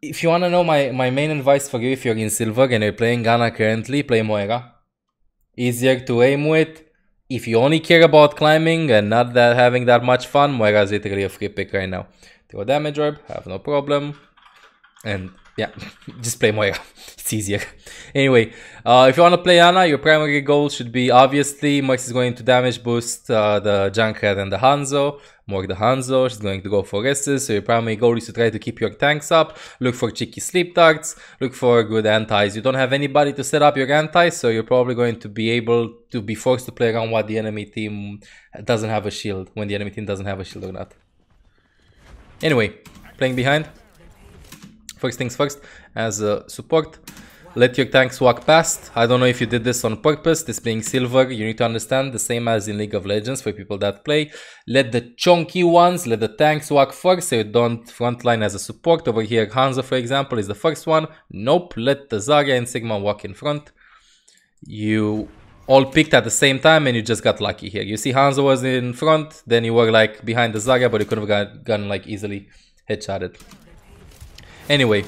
if you want to know my, my main advice for you if you're in silver and you're playing Ana currently, play Moira. Easier to aim with. If you only care about climbing and not that having that much fun, Moira is literally a free pick right now. Throw a damage orb, have no problem. And yeah, just play Moira. it's easier. anyway, uh, if you want to play Ana, your primary goal should be obviously Mox is going to damage boost uh, the Junkrat and the Hanzo. More the Hanzo, she's going to go for Resist, so your primary goal is to try to keep your tanks up, look for cheeky sleep darts, look for good antis. You don't have anybody to set up your antis, so you're probably going to be able to be forced to play around what the enemy team doesn't have a shield, when the enemy team doesn't have a shield or not. Anyway, playing behind. First things first, as a support, let your tanks walk past. I don't know if you did this on purpose, this being silver, you need to understand, the same as in League of Legends for people that play. Let the chunky ones, let the tanks walk first so you don't frontline as a support. Over here, Hanzo, for example, is the first one. Nope, let the Zarya and Sigma walk in front. You all picked at the same time and you just got lucky here. You see Hanzo was in front, then you were like behind the Zarya, but you could have got, gotten like easily headshotted. Anyway,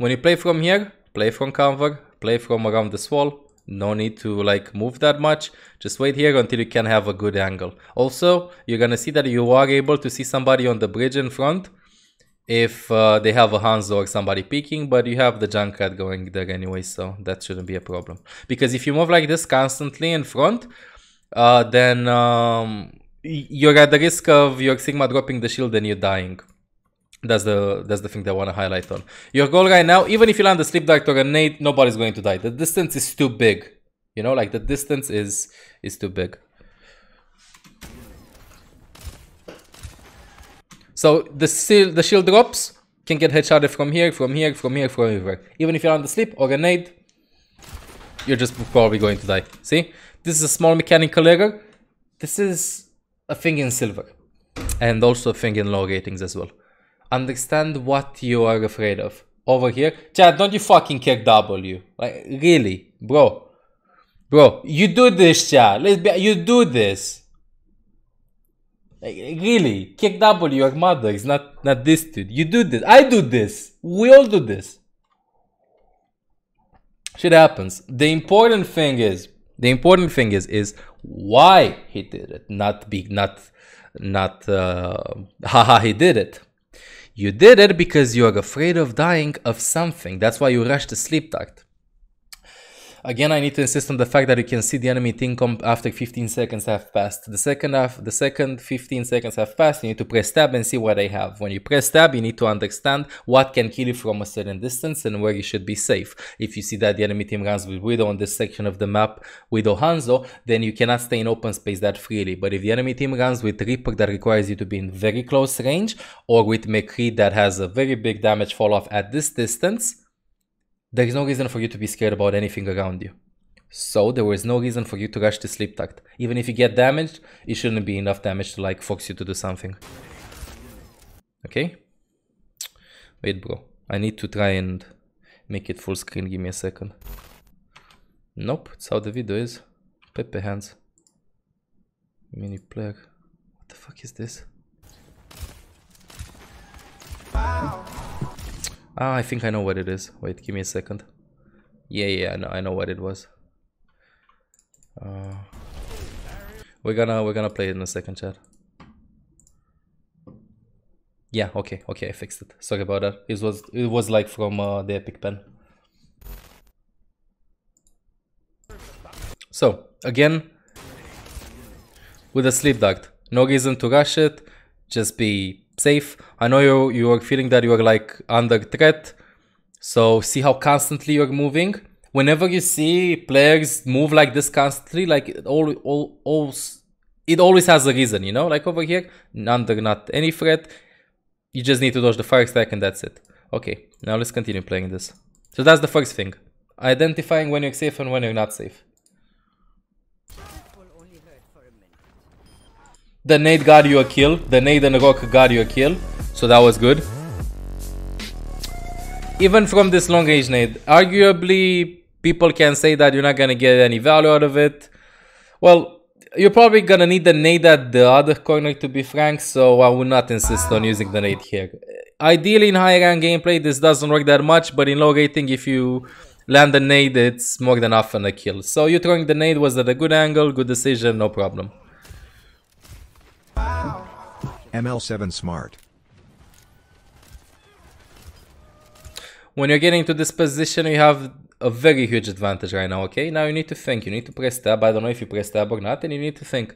When you play from here, play from cover, play from around this wall. No need to like move that much. Just wait here until you can have a good angle. Also, you're gonna see that you are able to see somebody on the bridge in front if uh, they have a Hanzo or somebody peeking, but you have the Junkrat going there anyway, so that shouldn't be a problem. Because if you move like this constantly in front, uh, then um, you're at the risk of your Sigma dropping the shield and you're dying. That's the that's the thing that I want to highlight on. Your goal right now, even if you land the sleep dart or a nade, nobody's going to die. The distance is too big. You know, like the distance is is too big. So the shield the shield drops can get headshotted from here, from here, from here, from everywhere. Even if you're on the sleep or a nade, you're just probably going to die. See? This is a small mechanical error. This is a thing in silver. And also a thing in low ratings as well understand what you are afraid of. Over here, Chad, don't you fucking Kek W? Like, really, bro, bro, you do this, Chad. Let's be, you do this. Like, really, Kek W your mother is not not this dude. You do this. I do this. We all do this. Shit happens. The important thing is the important thing is is why he did it, not be not not uh, haha he did it. You did it because you are afraid of dying of something. That's why you rushed the sleep dart. Again, I need to insist on the fact that you can see the enemy team come after 15 seconds have passed. The second half, the second 15 seconds have passed, you need to press tab and see what they have. When you press tab, you need to understand what can kill you from a certain distance and where you should be safe. If you see that the enemy team runs with Widow on this section of the map, Widow Hanzo, then you cannot stay in open space that freely. But if the enemy team runs with Reaper that requires you to be in very close range, or with McCree that has a very big damage fall off at this distance, there is no reason for you to be scared about anything around you. So there was no reason for you to rush the sleep dart. Even if you get damaged, it shouldn't be enough damage to like force you to do something. Okay? Wait bro, I need to try and make it full screen, give me a second. Nope, it's how the video is. Pepe hands. Mini player. What the fuck is this? Wow. Ah, I think I know what it is. Wait, give me a second. Yeah, yeah, I know, I know what it was. Uh, we're gonna we're gonna play it in a second, chat. Yeah, okay, okay, I fixed it. Sorry about that. It was it was like from uh, the Epic Pen. So again, with a sleep dart, no reason to rush it. Just be safe. I know you you are feeling that you are like under threat. So see how constantly you're moving. Whenever you see players move like this constantly, like it all, all, all, it always has a reason, you know. Like over here, under not any threat, you just need to dodge the fire stack and that's it. Okay, now let's continue playing this. So that's the first thing, identifying when you're safe and when you're not safe. The nade got you a kill. The nade and the rock got you a kill. So that was good. Even from this long range nade, arguably people can say that you're not gonna get any value out of it. Well, you're probably gonna need the nade at the other corner to be frank, so I would not insist on using the nade here. Ideally in high rank gameplay this doesn't work that much, but in low rating if you land the nade it's more than often a kill. So you throwing the nade was at a good angle, good decision, no problem. ML7 Smart. When you're getting to this position you have a very huge advantage right now, okay? Now you need to think, you need to press tab, I don't know if you press tab or not, and you need to think,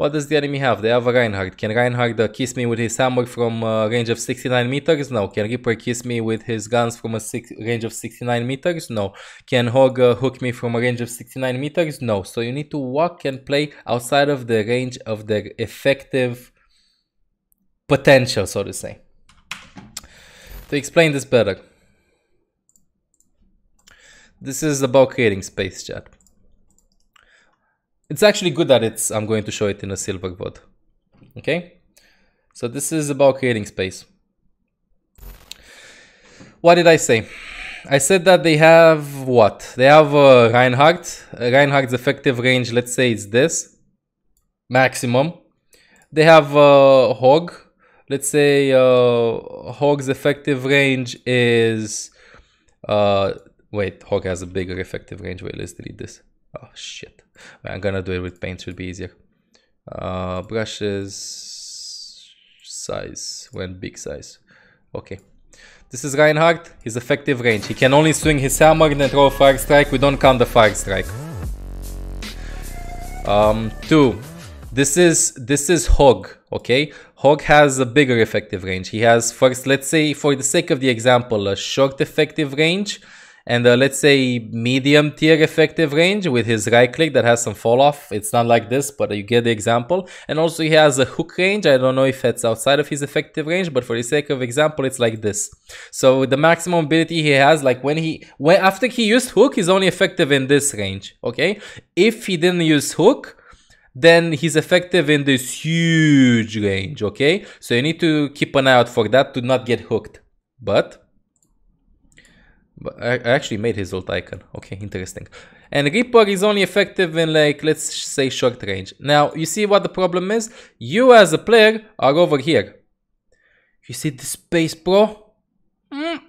what does the enemy have? They have a Reinhardt. Can Reinhardt uh, kiss me with his hammer from a uh, range of 69 meters? No. Can Reaper kiss me with his guns from a range of 69 meters? No. Can Hog uh, hook me from a range of 69 meters? No. So you need to walk and play outside of the range of their effective potential, so to say. To explain this better, this is about creating space, chat. It's actually good that it's, I'm going to show it in a silver board. Okay? So this is about creating space. What did I say? I said that they have what? They have uh, Reinhardt. Uh, Reinhardt's effective range, let's say it's this. Maximum. They have uh, Hog. Let's say uh, Hog's effective range is uh, Wait, Hog has a bigger effective range. Wait, let's delete this. Oh, shit. I'm gonna do it with paint, should be easier. Uh, brushes, size, when big size. Okay. This is Reinhardt, his effective range. He can only swing his hammer and then throw a fire strike. We don't count the fire strike. Um, two. This is this is Hog, okay? Hog has a bigger effective range. He has first, let's say, for the sake of the example, a short effective range and let's say medium tier effective range with his right click that has some fall off. It's not like this, but you get the example. And also he has a hook range. I don't know if that's outside of his effective range, but for the sake of example, it's like this. So the maximum ability he has, like when he, when after he used hook, he's only effective in this range. Okay. If he didn't use hook, then he's effective in this huge range. Okay. So you need to keep an eye out for that to not get hooked. But but I actually made his ult icon. Okay, interesting. And Reaper is only effective in like, let's say short range. Now, you see what the problem is? You as a player are over here. You see the space, bro? Mm,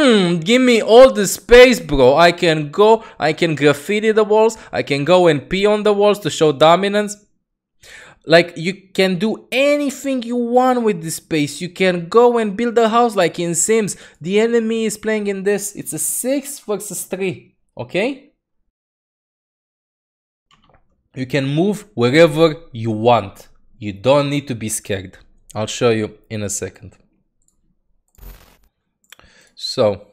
mm, mm. Give me all the space, bro. I can go, I can graffiti the walls, I can go and pee on the walls to show dominance. Like you can do anything you want with this space. You can go and build a house like in Sims. The enemy is playing in this. It's a 6 versus 3. Okay? You can move wherever you want. You don't need to be scared. I'll show you in a second. So,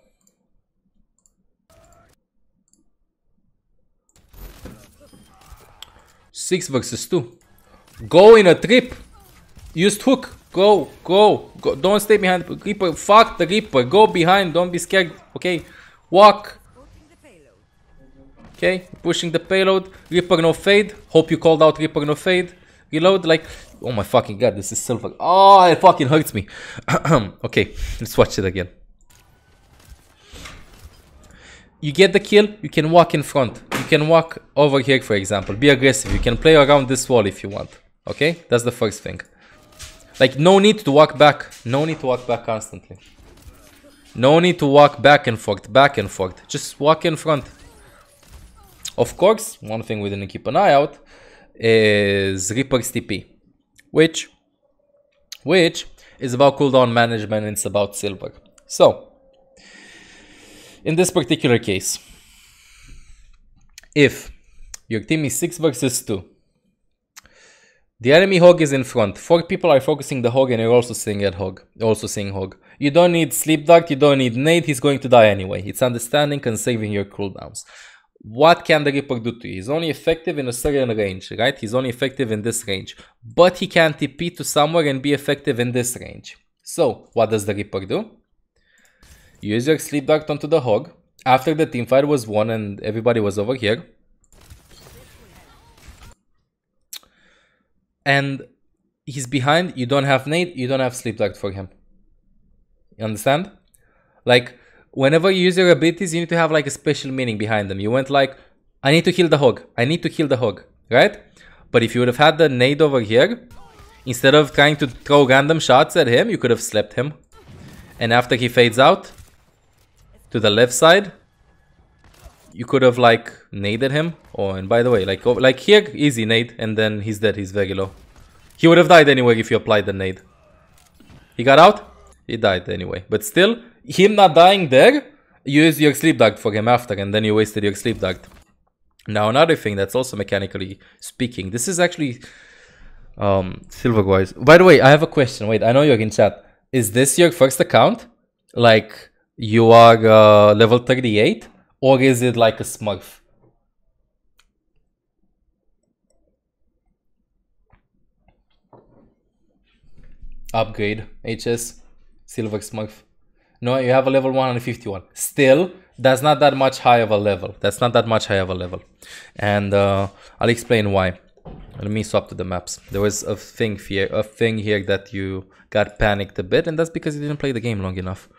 six versus two. Go in a trip. Use hook. Go, go, go. Don't stay behind the Reaper. Fuck the Reaper. Go behind. Don't be scared. Okay. Walk. Okay. Pushing the payload. Reaper no fade. Hope you called out Reaper no fade. Reload. Like, oh my fucking god. This is silver. Oh, it fucking hurts me. okay. Let's watch it again. You get the kill. You can walk in front. You can walk over here, for example. Be aggressive. You can play around this wall if you want. Okay, that's the first thing. Like, no need to walk back. No need to walk back constantly. No need to walk back and forth, back and forth. Just walk in front. Of course, one thing we didn't keep an eye out is Reaper's TP, which, which is about cooldown management and it's about silver. So, in this particular case, if your team is 6 versus 2, the enemy hog is in front. Four people are focusing the hog and you're also seeing hog. Also seeing hog. You don't need sleep dart, you don't need nade, he's going to die anyway. It's understanding and saving your cooldowns. What can the Reaper do to you? He's only effective in a certain range, right? He's only effective in this range. But he can TP to somewhere and be effective in this range. So, what does the Reaper do? Use your sleep dart onto the hog. After the teamfight was won and everybody was over here, and he's behind, you don't have nade, you don't have sleep dart for him. You understand? Like, whenever you use your abilities, you need to have like a special meaning behind them. You went like, I need to heal the hog. I need to heal the hog, right? But if you would have had the nade over here, instead of trying to throw random shots at him, you could have slept him. And after he fades out to the left side, you could have like naded him. Oh, and by the way, like like here, easy nade, and then he's dead. He's very low. He would have died anyway if you applied the nade. He got out. He died anyway. But still, him not dying there, you use your sleep dart for him after, and then you wasted your sleep dart. Now another thing that's also mechanically speaking, this is actually um silver wise. By the way, I have a question. Wait, I know you're in chat. Is this your first account? Like you are uh, level 38 or is it like a smurf? Upgrade HS silver smurf. No, you have a level 151. Still, that's not that much high of a level. That's not that much high of a level. And uh, I'll explain why. Let me swap to the maps. There was a thing here, a thing here that you got panicked a bit, and that's because you didn't play the game long enough.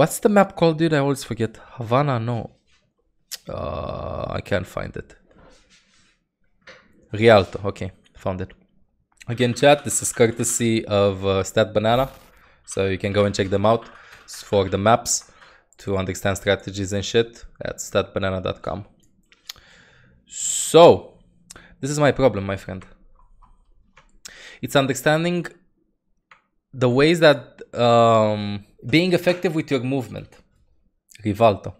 What's the map called, dude? I always forget. Havana, no. Uh, I can't find it. Rialto, okay, found it. Again, chat, this is courtesy of uh, Stat Banana, so you can go and check them out for the maps to understand strategies and shit at statbanana.com. So, this is my problem, my friend. It's understanding the ways that um, being effective with your movement. Rivalto.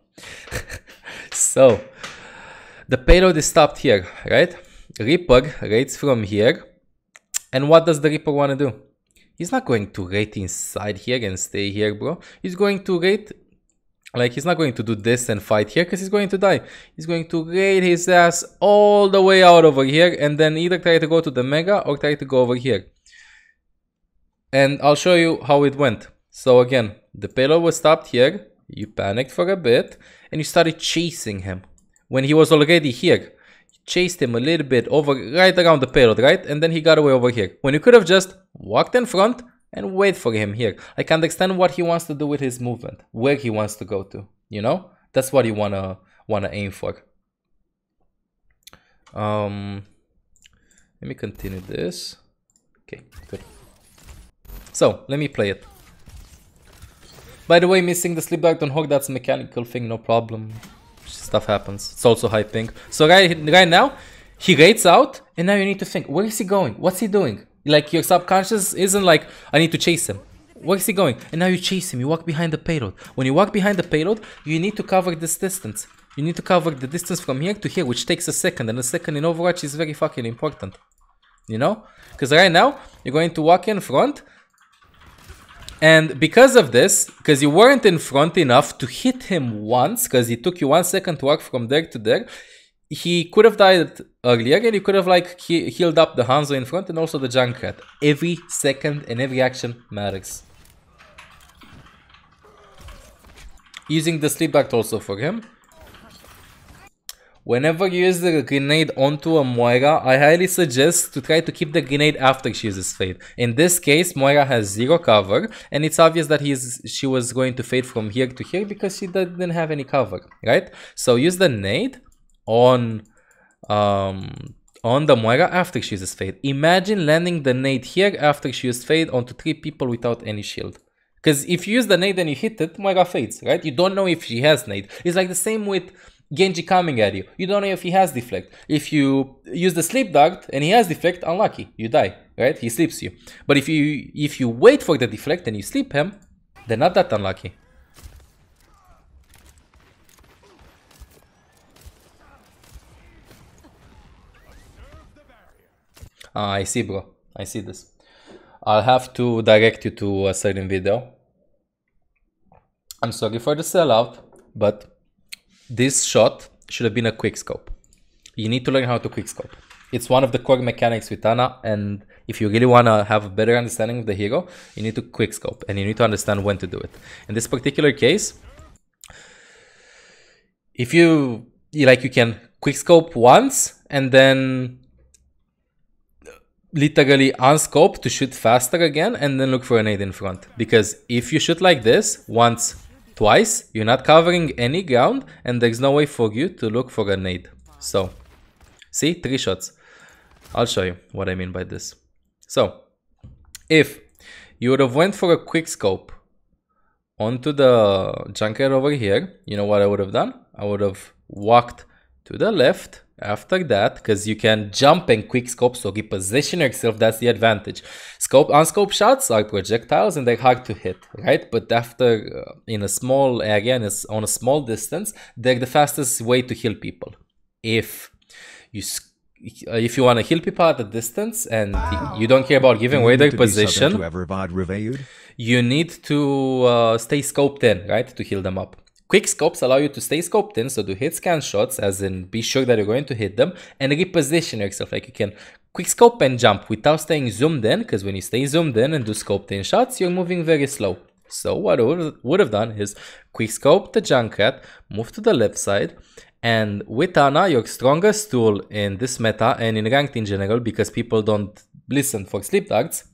so, the payload is stopped here, right? Reaper rates from here. And what does the Reaper want to do? He's not going to rate inside here and stay here, bro. He's going to rate like he's not going to do this and fight here because he's going to die. He's going to raid his ass all the way out over here and then either try to go to the mega or try to go over here. And I'll show you how it went. So again, the payload was stopped here. You panicked for a bit and you started chasing him. When he was already here, you chased him a little bit over right around the payload, right? And then he got away over here. When you could have just walked in front, and wait for him here. I can't understand what he wants to do with his movement, where he wants to go to, you know? That's what you wanna wanna aim for. Um let me continue this. Okay, good. So let me play it. By the way, missing the sleep dart on Hog, that's a mechanical thing, no problem. Stuff happens. It's also high ping. So right, right now, he rates out, and now you need to think, where is he going? What's he doing? Like your subconscious isn't like, I need to chase him. Where's he going? And now you chase him, you walk behind the payload. When you walk behind the payload, you need to cover this distance. You need to cover the distance from here to here, which takes a second, and a second in Overwatch is very fucking important. You know? Because right now, you're going to walk in front, and because of this, because you weren't in front enough to hit him once, because it took you one second to walk from there to there, he could have died earlier and he could have like he healed up the Hanzo in front and also the Junkrat. Every second and every action matters. Using the sleep dart also for him. Whenever you use the grenade onto a Moira, I highly suggest to try to keep the grenade after she uses Fade. In this case, Moira has zero cover, and it's obvious that he's, she was going to fade from here to here because she didn't have any cover, right? So use the nade on um, on the Moira after she uses Fade. Imagine landing the nade here after she used Fade onto three people without any shield. Because if you use the nade and you hit it, Moira fades, right? You don't know if she has nade. It's like the same with Genji coming at you. You don't know if he has deflect. If you use the sleep dart and he has deflect, unlucky, you die, right? He sleeps you. But if you if you wait for the deflect and you sleep him, they're not that unlucky. Ah, I see, bro. I see this. I'll have to direct you to a certain video. I'm sorry for the sellout, but this shot should have been a quick scope. You need to learn how to quick scope. It's one of the core mechanics with Ana, and if you really want to have a better understanding of the hero, you need to quick scope and you need to understand when to do it. In this particular case, if you like, you can quick scope once and then literally unscope to shoot faster again and then look for an aid in front. Because if you shoot like this once, twice, you're not covering any ground and there's no way for you to look for a nade. So, see, three shots. I'll show you what I mean by this. So, if you would have went for a quick scope onto the Junkrat over here, you know what I would have done? I would have walked to the left after that because you can jump and quick scope so reposition yourself that's the advantage. Scope unscope shots are projectiles and they're hard to hit right? But after uh, in a small area and it's on a small distance they're the fastest way to heal people. If you uh, if you want to heal people at a distance and you don't care about giving away their position you need to uh, stay scoped in right to heal them up Quick scopes allow you to stay scoped in, so to hit scan shots, as in be sure that you're going to hit them, and reposition yourself. Like you can quick scope and jump without staying zoomed in, because when you stay zoomed in and do scoped in shots, you're moving very slow. So what I would have done is quick scope the Junkrat, move to the left side, and with Ana, your strongest tool in this meta and in ranked in general, because people don't listen for sleep darts,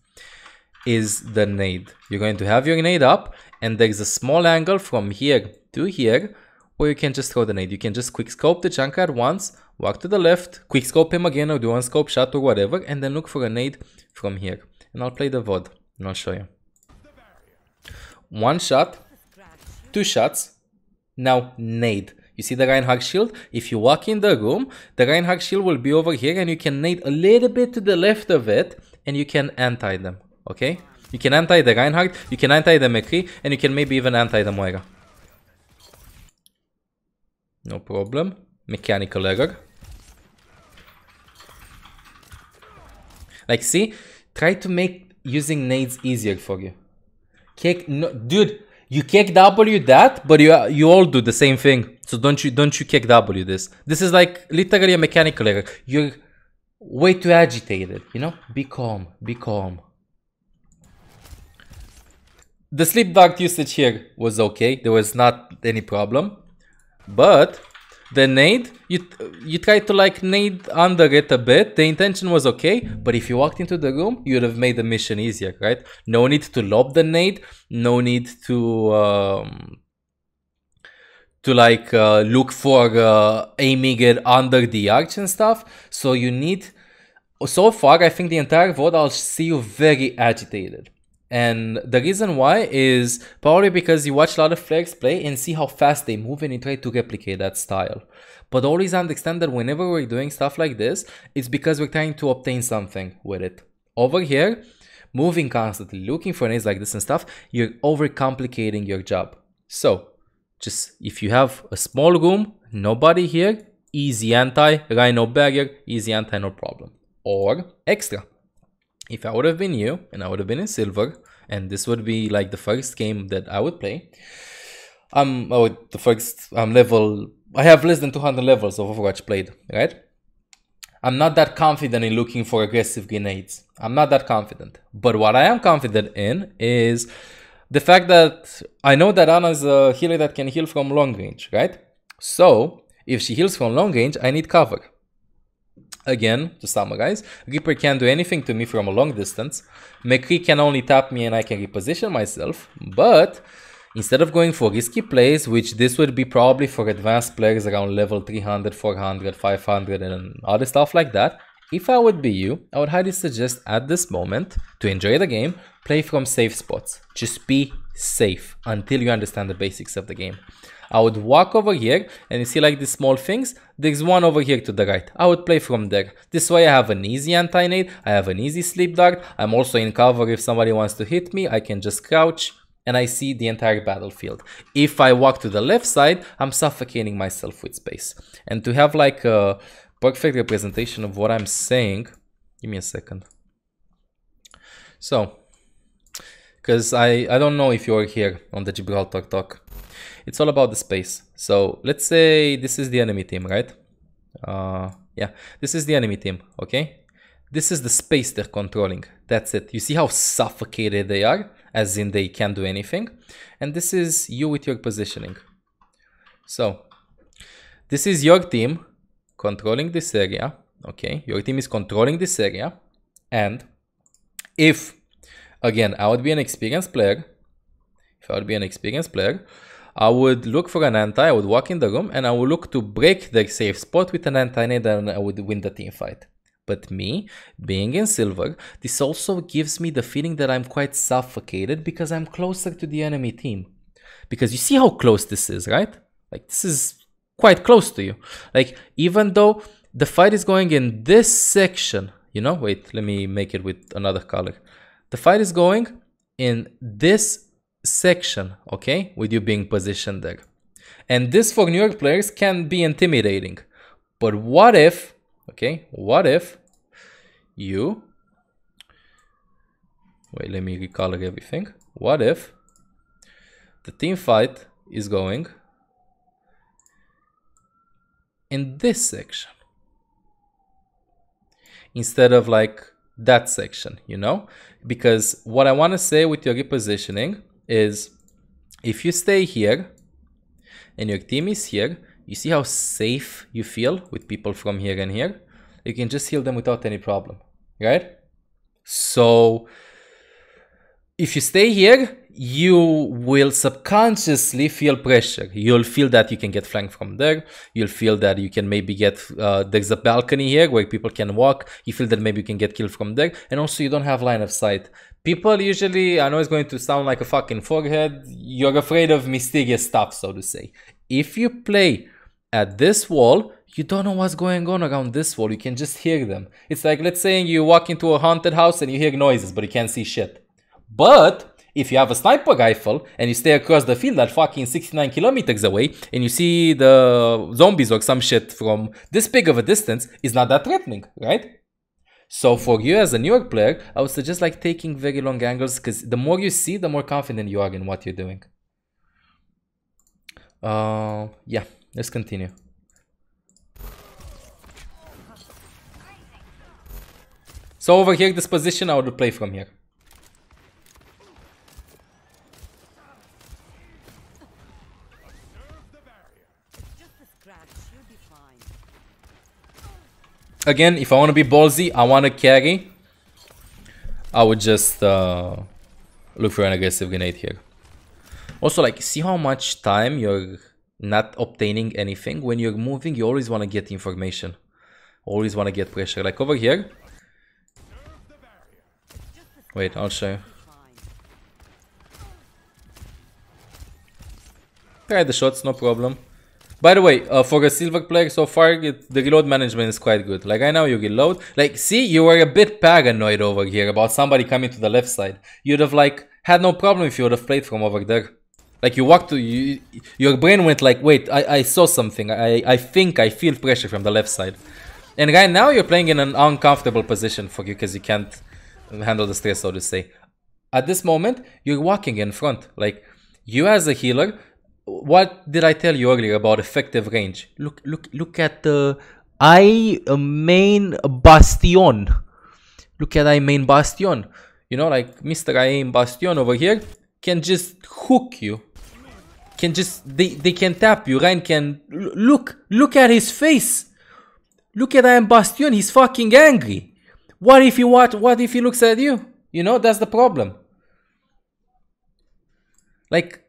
is the nade. You're going to have your nade up, and there's a small angle from here to here, or you can just throw the nade. You can just quick scope the Junkrat once, walk to the left, quick scope him again or do one scope shot or whatever, and then look for a nade from here. And I'll play the VOD and I'll show you. One shot, two shots, now nade. You see the Reinhardt shield? If you walk in the room, the Reinhardt shield will be over here and you can nade a little bit to the left of it and you can anti them, okay? You can anti the Reinhardt, you can anti the McCree, and you can maybe even anti the Moira. No problem. Mechanical error. Like, see? Try to make using nades easier for you. Kick, no, dude, you Kek W that, but you you all do the same thing. So don't you don't you Kek W this. This is like literally a mechanical error. You're way too agitated, you know? Be calm, be calm. The sleep dart usage here was okay. There was not any problem. But the nade, you you try to like nade under it a bit. The intention was okay, but if you walked into the room, you would have made the mission easier, right? No need to lob the nade, no need to um, to like uh, look for uh, aiming it under the arch and stuff. So you need. So far, I think the entire VOD I'll see you very agitated. And the reason why is probably because you watch a lot of flares play and see how fast they move and you try to replicate that style. But always understand that whenever we're doing stuff like this, it's because we're trying to obtain something with it. Over here, moving constantly, looking for nades like this and stuff, you're overcomplicating your job. So, just if you have a small room, nobody here, easy anti, rhino barrier, easy anti, no problem. Or extra if I would have been you and I would have been in silver and this would be like the first game that I would play, I'm oh, the first um, level. I have less than 200 levels of Overwatch played, right? I'm not that confident in looking for aggressive grenades. I'm not that confident. But what I am confident in is the fact that I know that Ana is a healer that can heal from long range, right? So if she heals from long range, I need cover. Again, to summarize, Reaper can't do anything to me from a long distance. McCree can only tap me and I can reposition myself, but instead of going for risky plays, which this would be probably for advanced players around level 300, 400, 500 and other stuff like that, if I would be you, I would highly suggest at this moment to enjoy the game, play from safe spots. Just be safe until you understand the basics of the game. I would walk over here and you see like these small things. There's one over here to the right. I would play from there. This way I have an easy anti-nade. I have an easy sleep dart. I'm also in cover if somebody wants to hit me. I can just crouch and I see the entire battlefield. If I walk to the left side, I'm suffocating myself with space. And to have like a perfect representation of what I'm saying, give me a second. So, because I, I don't know if you're here on the Gibraltar Talk talk it's all about the space. So let's say this is the enemy team, right? Uh, yeah, this is the enemy team, okay? This is the space they're controlling. That's it. You see how suffocated they are, as in they can't do anything. And this is you with your positioning. So this is your team controlling this area. Okay, your team is controlling this area. And if, again, I would be an experienced player, if I would be an experienced player, I would look for an anti, I would walk in the room and I would look to break the safe spot with an anti-nade and I would win the team fight. But me, being in silver, this also gives me the feeling that I'm quite suffocated because I'm closer to the enemy team. Because you see how close this is, right? Like this is quite close to you. Like even though the fight is going in this section, you know, wait, let me make it with another color. The fight is going in this section, okay, with you being positioned there. And this for New York players can be intimidating. But what if, okay, what if you, wait, let me recolor everything. What if the team fight is going in this section instead of like that section, you know? Because what I want to say with your repositioning is if you stay here and your team is here, you see how safe you feel with people from here and here? You can just heal them without any problem, right? So if you stay here, you will subconsciously feel pressure. You'll feel that you can get flanked from there. You'll feel that you can maybe get, uh, there's a balcony here where people can walk. You feel that maybe you can get killed from there. And also you don't have line of sight. People usually, I know it's going to sound like a fucking forehead. You're afraid of mysterious stuff, so to say. If you play at this wall, you don't know what's going on around this wall. You can just hear them. It's like, let's say you walk into a haunted house and you hear noises, but you can't see shit. But if you have a sniper rifle and you stay across the field at fucking 69 kilometers away and you see the zombies or some shit from this big of a distance, it's not that threatening, right? So for you as a New York player, I would suggest like taking very long angles because the more you see, the more confident you are in what you're doing. Uh, yeah, let's continue. So over here, this position, I would play from here. Again, if I want to be ballsy, I want to carry. I would just uh, look for an aggressive grenade here. Also, like, see how much time you're not obtaining anything. When you're moving, you always want to get information. Always want to get pressure. Like over here. Wait, I'll show you. Try the shots, no problem. By the way, uh, for a silver player so far, it, the reload management is quite good. Like, I know you reload. Like, see, you were a bit paranoid over here about somebody coming to the left side. You'd have, like, had no problem if you would have played from over there. Like, you walked to... You, your brain went like, wait, I, I saw something. I, I think I feel pressure from the left side. And right now, you're playing in an uncomfortable position for you because you can't handle the stress, so to say. At this moment, you're walking in front. Like, you as a healer what did I tell you earlier about effective range? Look, look, look at the I main bastion. Look at I main bastion. You know, like Mr. I main bastion over here can just hook you. Can just they they can tap you. Rein can look look at his face. Look at I am bastion. He's fucking angry. What if he what what if he looks at you? You know that's the problem. Like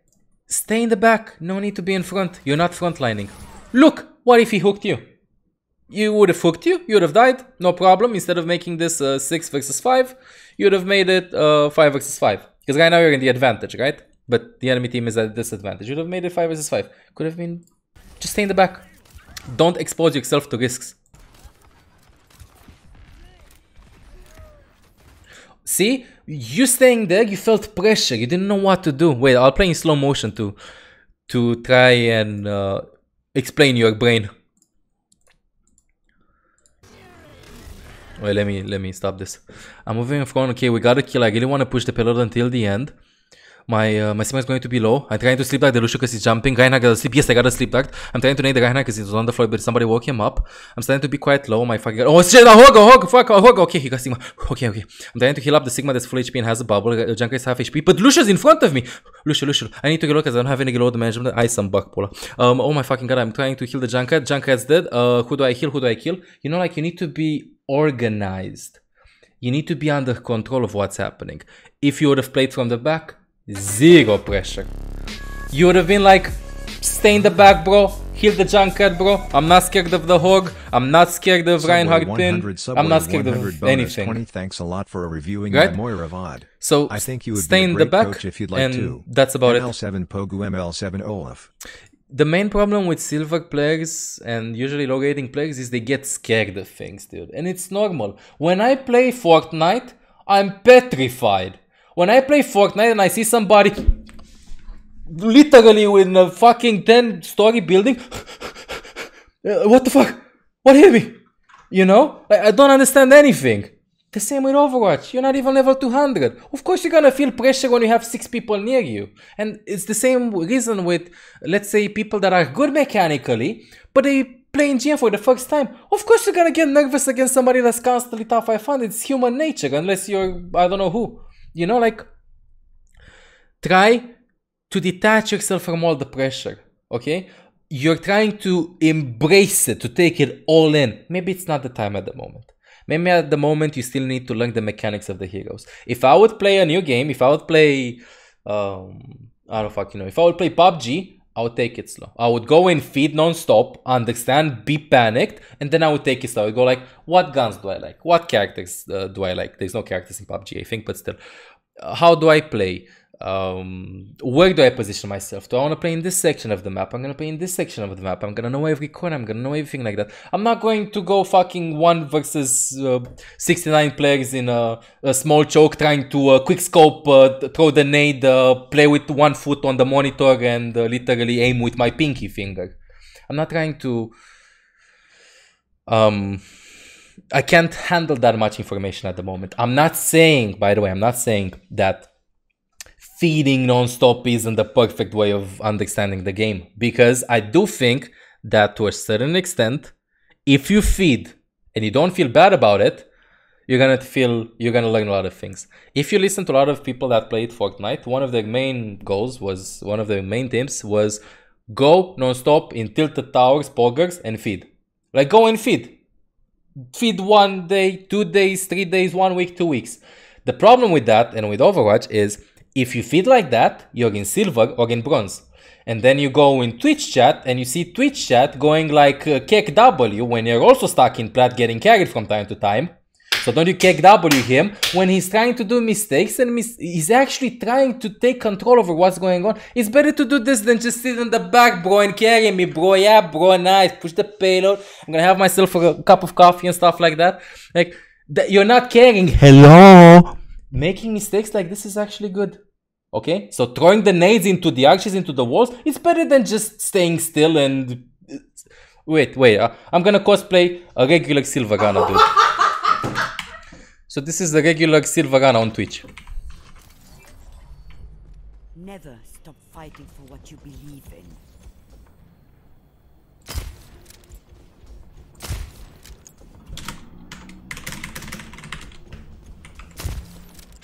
Stay in the back. No need to be in front. You're not frontlining. Look! What if he hooked you? You would have hooked you. You would have died. No problem. Instead of making this uh, 6 versus 5, you would have made it uh, 5 versus 5. Because right now you're in the advantage, right? But the enemy team is at disadvantage. You'd have made it 5 versus 5. Could have been... Just stay in the back. Don't expose yourself to risks. See? You staying there, you felt pressure. You didn't know what to do. Wait, I'll play in slow motion to to try and uh, explain your brain. Wait, let me let me stop this. I'm moving in front. Okay, we gotta kill. I really want to push the payload until the end. My uh, my Sigma is going to be low. I'm trying to sleep dart the because he's jumping. Reinhardt got to sleep. Yes, I got a sleep dart. I'm trying to nade the Reinhardt because he's on the floor, but somebody woke him up. I'm starting to be quite low. My fucking oh shit! A hog, a hog, fuck, a hog. Okay, he got Sigma. Okay, okay. I'm trying to heal up the Sigma that's full HP and has a bubble. The Junker is half HP, but Lucio's in front of me. Lucio, Lucio. I need to reload because I don't have any reload management. I some bug polar. Um. Oh my fucking god! I'm trying to heal the Junker. Junker's dead. Uh. Who do I heal? Who do I kill? You know, like you need to be organized. You need to be under control of what's happening. If you would have played from the back, Zero pressure. You would have been like, stay in the back, bro. Heal the Junkrat, bro. I'm not scared of the Hog. I'm not scared of Subway Reinhardt 100, Pin. I'm not scared of anything. 20 thanks a lot for reviewing Right? my Moira VOD. So I think you would stay in the back, if you'd like and to. that's about it. ML7 Pogu ML7 Olaf. The main problem with silver players and usually low rating players is they get scared of things, dude. And it's normal. When I play Fortnite, I'm petrified. When I play Fortnite and I see somebody literally in a fucking 10 story building, uh, what the fuck? What hit me? You know? I, don't understand anything. The same with Overwatch. You're not even level 200. Of course, you're gonna feel pressure when you have six people near you. And it's the same reason with, let's say, people that are good mechanically, but they play in GM for the first time. Of course, you're gonna get nervous against somebody that's constantly top 500. It's human nature, unless you're, I don't know who. You know, like, try to detach yourself from all the pressure. Okay? You're trying to embrace it, to take it all in. Maybe it's not the time at the moment. Maybe at the moment you still need to learn the mechanics of the heroes. If I would play a new game, if I would play, um, I don't fucking know, if I would play PUBG, I would take it slow. I would go and feed non-stop, understand, be panicked, and then I would take it slow. I would go like, what guns do I like? What characters uh, do I like? There's no characters in PUBG, I think, but still. How do I play? Um, where do I position myself? Do I want to play in this section of the map? I'm gonna play in this section of the map. I'm gonna know every corner. I'm gonna know everything like that. I'm not going to go fucking one versus uh, 69 players in a, a small choke trying to uh, quick scope, uh, throw the nade, uh, play with one foot on the monitor and uh, literally aim with my pinky finger. I'm not trying to. Um, I can't handle that much information at the moment. I'm not saying, by the way, I'm not saying that feeding non-stop isn't the perfect way of understanding the game because I do think that to a certain extent, if you feed and you don't feel bad about it, you're gonna feel you're gonna learn a lot of things. If you listen to a lot of people that played Fortnite, one of their main goals was one of their main tips was go non-stop in tilted towers, poggers, and feed. Like go and feed. Feed one day, two days, three days, one week, two weeks. The problem with that and with Overwatch is if you feed like that, you're in silver or in bronze. And then you go in Twitch chat and you see Twitch chat going like uh, Kek W when you're also stuck in plat getting carried from time to time. So don't you Kek W him when he's trying to do mistakes and mis- he's actually trying to take control over what's going on. It's better to do this than just sit in the back, bro, and carry me, bro. Yeah, bro, nice. Push the payload. I'm gonna have myself a cup of coffee and stuff like that. Like, th- you're not caring. Hello? Making mistakes like this is actually good. Okay, so throwing the nades into the arches, into the walls, is better than just staying still and. Wait, wait, uh, I'm gonna cosplay a regular Silver Ana, dude. So this is the regular Silver Ana on Twitch. Never stop fighting for what you believe in.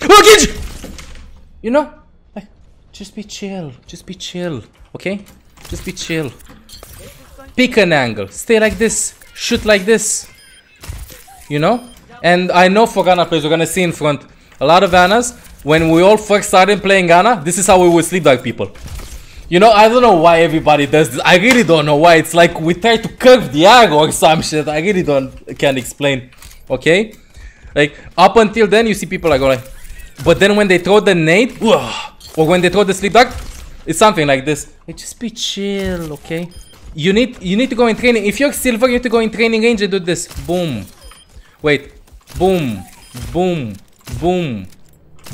Oh, Luggage! You know, like, just be chill, just be chill, okay? Just be chill. Pick an angle, stay like this, shoot like this. You know? And I know for Ghana players, we're gonna see in front a lot of Annas. When we all first started playing Ana, this is how we would sleep like people. You know, I don't know why everybody does this. I really don't know why. It's like we try to curve the arrow or some shit. I really don't can't explain. Okay? Like up until then you see people like like but then when they throw the nade or when they throw the sleep dart, it's something like this. Hey, just be chill, okay? You need you need to go in training. If you're silver, you need to go in training range and do this. Boom. Wait. Boom, boom, boom,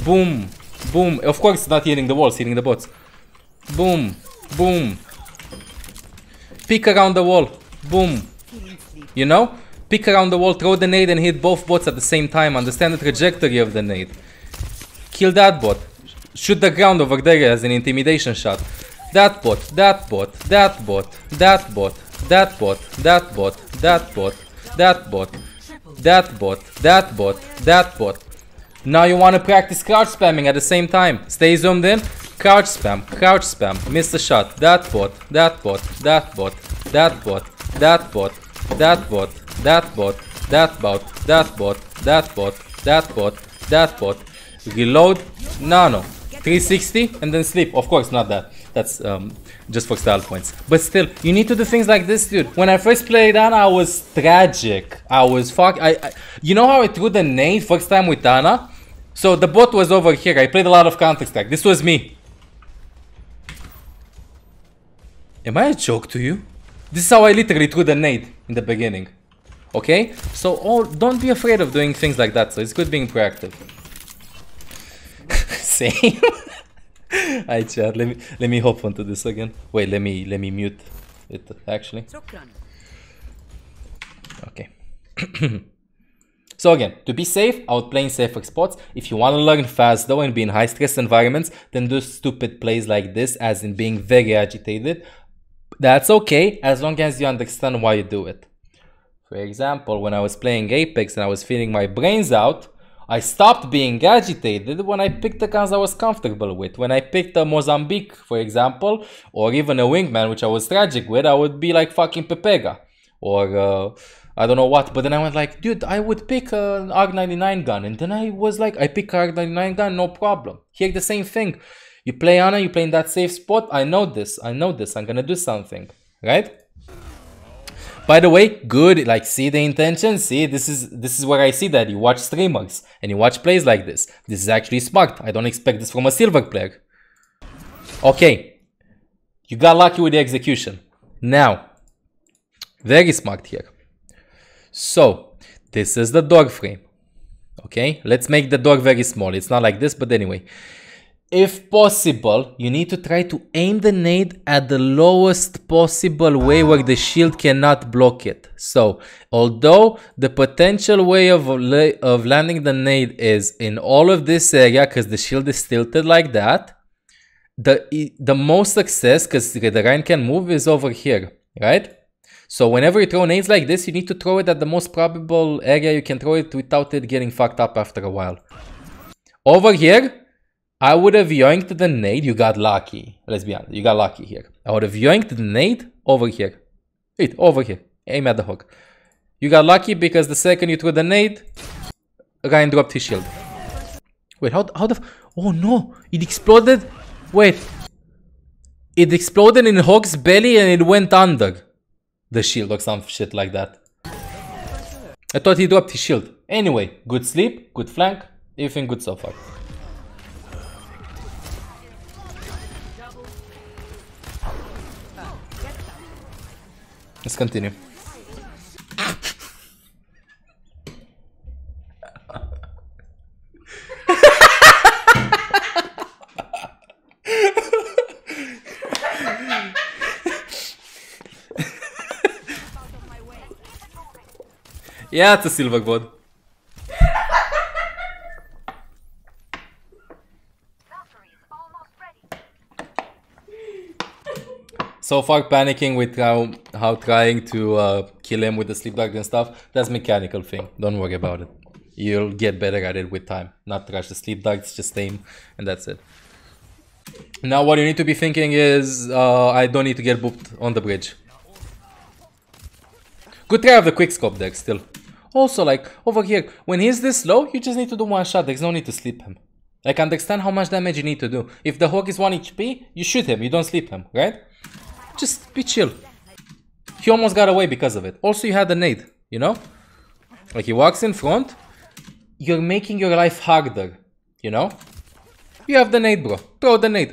boom, boom. Of course, not hitting the walls, hitting the bots. Boom, boom. Pick around the wall. Boom. You know? Pick around the wall, throw the nade and hit both bots at the same time. Understand the trajectory of the nade. Kill that bot. Shoot the ground over there as an intimidation shot. That bot, that bot, that bot, that bot, that bot, that bot, that bot, that bot. That bot that bot, that bot. That bot. Now you want to practice crouch spamming at the same time. Stay zoomed in. Crouch spam, crouch spam. Miss the shot. That bot, that bot, that bot, that bot, that bot, that bot, that bot, that bot, that bot, that bot, that bot, that bot. Reload. Nano. 360 and then sleep. Of course, not that. That's um, just for style points. But still, you need to do things like this, dude. When I first played Ana, I was tragic. I was fuck. I, I you know how I threw the nade first time with Ana? So the bot was over here. I played a lot of Counter Strike. This was me. Am I a joke to you? This is how I literally threw the nade in the beginning. Okay? So oh, don't be afraid of doing things like that. So it's good being proactive. Same. Hi chat. Let me let me hop onto this again. Wait, let me let me mute it actually. Okay. so again, to be safe, I would play in safe spots. If you want to learn fast though and be in high stress environments, then do stupid plays like this, as in being very agitated. That's okay, as long as you understand why you do it. For example, when I was playing Apex and I was feeling my brains out, I stopped being agitated when I picked the guns I was comfortable with. When I picked a Mozambique, for example, or even a Wingman, which I was tragic with, I would be like fucking Pepega. Or uh, I don't know what. But then I went like, dude, I would pick an ARG99 gun. And then I was like, I pick an ARG99 gun, no problem. Here the same thing. You play Ana, you play in that safe spot. I know this. I know this. I'm gonna do something. Right? By the way, good. Like, see the intention. See, this is this is where I see that you watch streamers and you watch plays like this. This is actually smart. I don't expect this from a silver player. Okay, you got lucky with the execution. Now, very smart here. So, this is the door frame. Okay, let's make the door very small. It's not like this, but anyway. If possible, you need to try to aim the nade at the lowest possible way where the shield cannot block it. So, although the potential way of, of landing the nade is in all of this area because the shield is tilted like that, the the most success because the Rein can move is over here, right? So whenever you throw nades like this, you need to throw it at the most probable area you can throw it without it getting fucked up after a while. Over here, I would have yoinked the nade. You got lucky. Let's be honest. You got lucky here. I would have yoinked the nade over here. Wait, over here. Aim at the hook. You got lucky because the second you threw the nade, Rein dropped his shield. Wait, how, how the... f- Oh no! It exploded? Wait. It exploded in Hog's belly and it went under the shield or some shit like that. I thought he dropped his shield. Anyway, good sleep, good flank, everything good so far. Let's continue. Yeah, it's a silver board. So far, panicking with how how trying to uh, kill him with the sleep dart and stuff. That's mechanical thing. Don't worry about it. You'll get better at it with time. Not trash the sleep darts, just aim, and that's it. Now, what you need to be thinking is, uh, I don't need to get booped on the bridge. Good try of the quick scope deck still. Also, like, over here, when he's this low, you just need to do one shot. There's no need to sleep him. Like, understand how much damage you need to do. If the Hog is 1 HP, you shoot him, you don't sleep him, right? Just be chill. He almost got away because of it. Also, you had a nade, you know? Like, he walks in front, you're making your life harder, you know? You have the nade, bro. Throw the nade.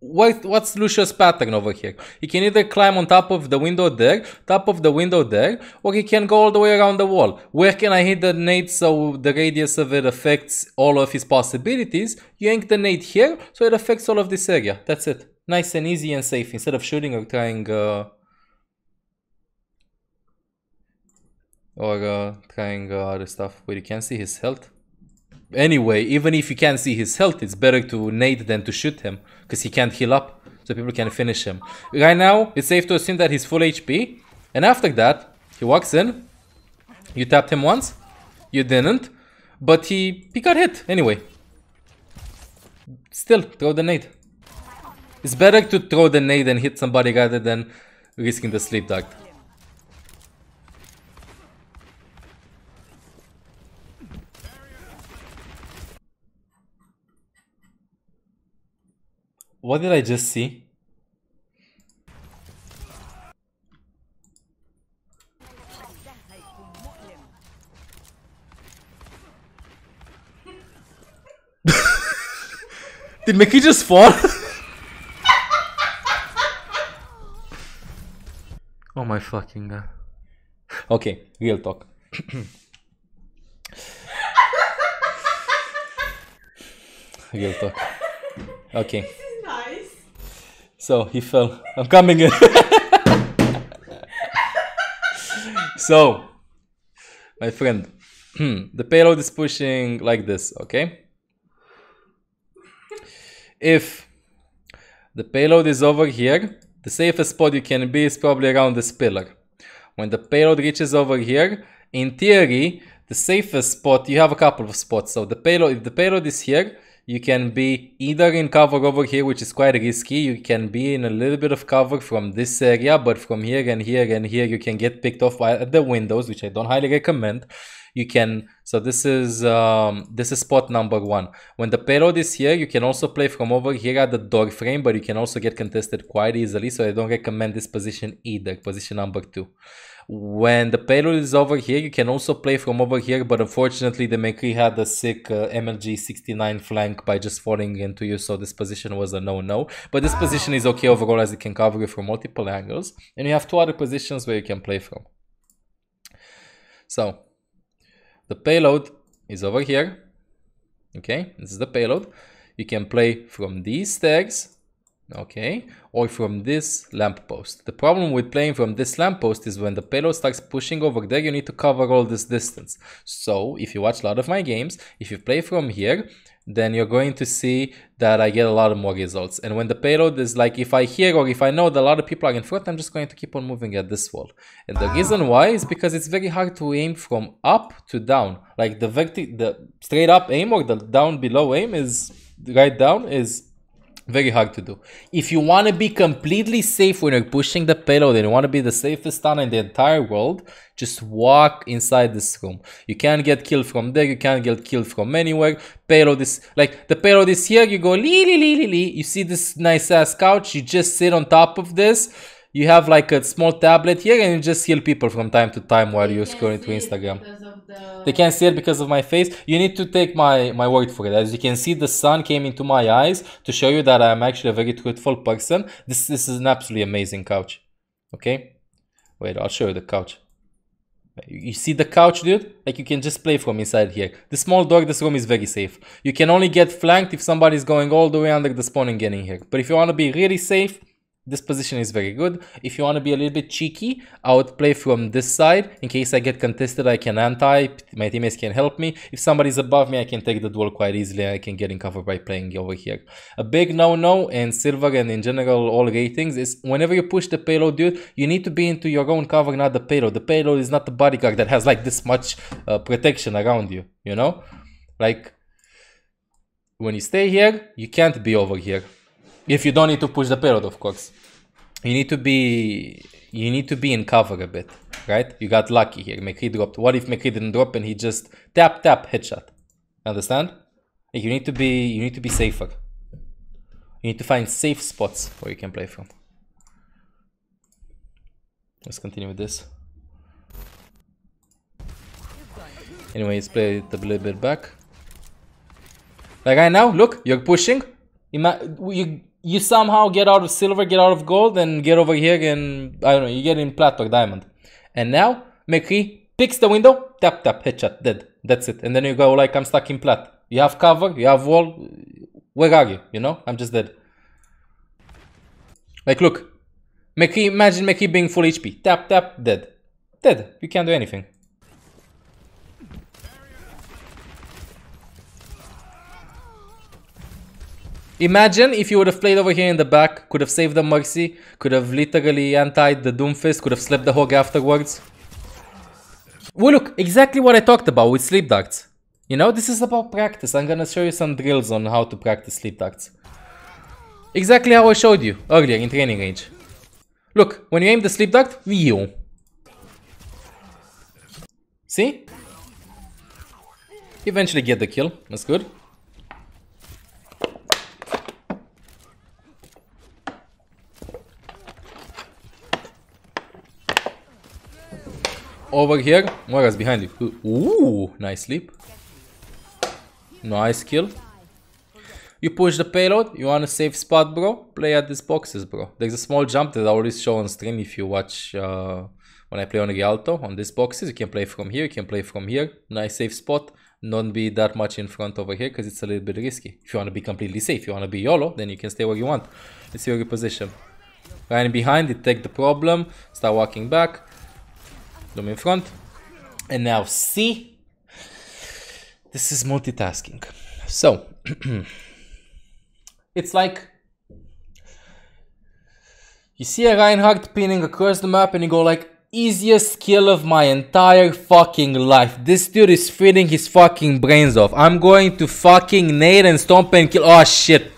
What, what's Lúcio's pattern over here? He can either climb on top of the window there, top of the window there, or he can go all the way around the wall. Where can I hit the nade so the radius of it affects all of his possibilities? You yank the nade here, so it affects all of this area. That's it. Nice and easy and safe, instead of shooting or trying... Uh, or uh, trying uh, other stuff where you can't see his health. Anyway, even if you can't see his health, it's better to nade than to shoot him because he can't heal up, so people can finish him. Right now, it's safe to assume that he's full HP, and after that, he walks in. You tapped him once, you didn't, but he he got hit anyway. Still, throw the nade. It's better to throw the nade and hit somebody rather than risking the sleep dart. What did I just see? did McCree just fall? my fucking god. Okay, real talk. real talk. Okay. This is Nice. So he fell. I'm coming in. so, my friend, the payload is pushing like this, okay? If the payload is over here, the safest spot you can be is probably around this pillar. When the payload reaches over here, in theory, the safest spot, you have a couple of spots. So the payload, if the payload is here, you can be either in cover over here, which is quite risky. You can be in a little bit of cover from this area, but from here and here and here, you can get picked off by the windows, which I don't highly recommend. You can, so this is, um, this is spot number one. When the payload is here, you can also play from over here at the door frame, but you can also get contested quite easily. So I don't recommend this position either, position number two. When the payload is over here, you can also play from over here, but unfortunately the McCree had a sick uh, MLG 69 flank by just falling into you, so this position was a no-no. But this position is okay overall as it can cover you from multiple angles. And you have two other positions where you can play from. So, the payload is over here. Okay, this is the payload. You can play from these tags okay or from this lamppost the problem with playing from this lamppost is when the payload starts pushing over there you need to cover all this distance so if you watch a lot of my games if you play from here then you're going to see that I get a lot of more results. And when the payload is like if I hear or if I know that a lot of people are in front I'm just going to keep on moving at this wall and the reason why is because it's very hard to aim from up to down. Like the verti the straight up aim or the down below aim is right down is very hard to do. If you want to be completely safe when you're pushing the payload and you want to be the safest tunnel in the entire world, just walk inside this room. You can't get killed from there, you can't get killed from anywhere. Payload is like the payload is here, you go lee lee lee lee lee. You see this nice ass couch, you just sit on top of this. You have like a small tablet here and you just heal people from time to time while you're scrolling through Instagram. The... They can't see it because of my face. You need to take my, my word for it. As you can see, the sun came into my eyes to show you that I'm actually a very truthful person. This, this is an absolutely amazing couch. Okay? Wait, I'll show you the couch. You see the couch, dude? Like you can just play from inside here. The small door, this room is very safe. You can only get flanked if somebody's going all the way under the spawn and getting here. But if you want to be really safe, this position is very good. If you want to be a little bit cheeky, I would play from this side. In case I get contested, I can anti. My teammates can help me. If somebody's above me, I can take the duel quite easily. I can get in cover by playing over here. A big no-no in silver and in general all ratings is whenever you push the payload, dude, you need to be into your own cover, not the payload. The payload is not the bodyguard that has like this much uh, protection around you, you know? Like, when you stay here, you can't be over here. If you don't need to push the payload, of course. You need to be you need to be in cover a bit, right? You got lucky here. McCree dropped. What if McCree didn't drop and he just tap tap headshot? Understand? You need to be you need to be safer. You need to find safe spots where you can play from. Let's continue with this. Anyways, play it a little bit back. Like right now, look, you're pushing. You you somehow get out of silver, get out of gold, and get over here and I don't know, you get in plat or diamond. And now McCree picks the window, tap tap, headshot, dead. That's it. And then you go like I'm stuck in plat. You have cover, you have wall. Where are you? You know? I'm just dead. Like look. McCree, imagine McCree being full HP. Tap tap, dead. Dead. You can't do anything. Imagine if you would have played over here in the back, could have saved the Mercy, could have literally anti the Doomfist, could have slept the Hog afterwards. Well, look, exactly what I talked about with sleep darts. You know, this is about practice. I'm gonna show you some drills on how to practice sleep darts. Exactly how I showed you earlier in training range. Look, when you aim the sleep dart, view. See? Eventually get the kill, that's good. Over here, Moira's behind you. Ooh, nice sleep. Nice kill. You push the payload, you want a safe spot, bro? Play at these boxes, bro. There's a small jump that I always show on stream if you watch uh, when I play on Rialto. On these boxes, you can play from here, you can play from here. Nice safe spot. Not be that much in front over here because it's a little bit risky. If you want to be completely safe, you want to be YOLO, then you can stay where you want. Let's see your position. Rein behind, detect the problem, start walking back. Loom in front. And now see. This is multitasking. So, it's like you see a Reinhardt pinning across the map and you go like, easiest kill of my entire fucking life. This dude is feeding his fucking brains off. I'm going to fucking nade and stomp and kill. Oh shit.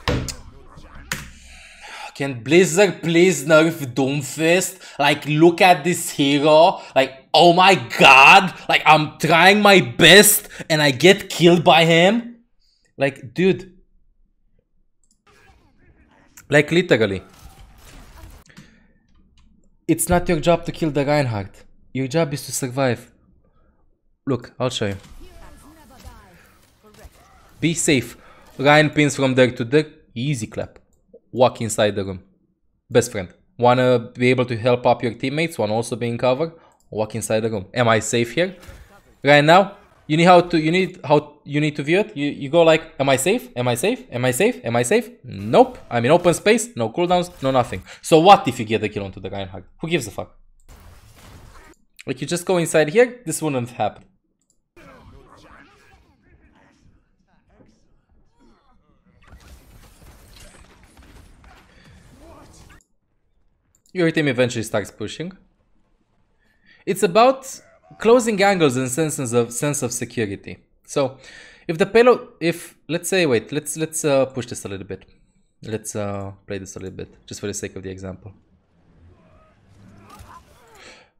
Can Blizzard please nerf Doomfist? Like, look at this hero. Like, oh my god. Like, I'm trying my best and I get killed by him. Like, dude. Like, literally. It's not your job to kill the Reinhardt. Your job is to survive. Look, I'll show you. Be safe. Rein pins from there to there. Easy clap. Walk inside the room. Best friend. Wanna be able to help up your teammates while also being covered? Walk inside the room. Am I safe here? Right now, you need how to you need how you need to view it. You you go like, am I safe? Am I safe? Am I safe? Am I safe? Nope. I'm in open space, no cooldowns, no nothing. So what if you get the kill onto the Reinhardt? Who gives a fuck? Like you just go inside here, this wouldn't happen. Your team eventually starts pushing. It's about closing angles and senses of sense of security. So, if the payload, if let's say, wait, let's let's uh, push this a little bit. Let's uh, play this a little bit, just for the sake of the example.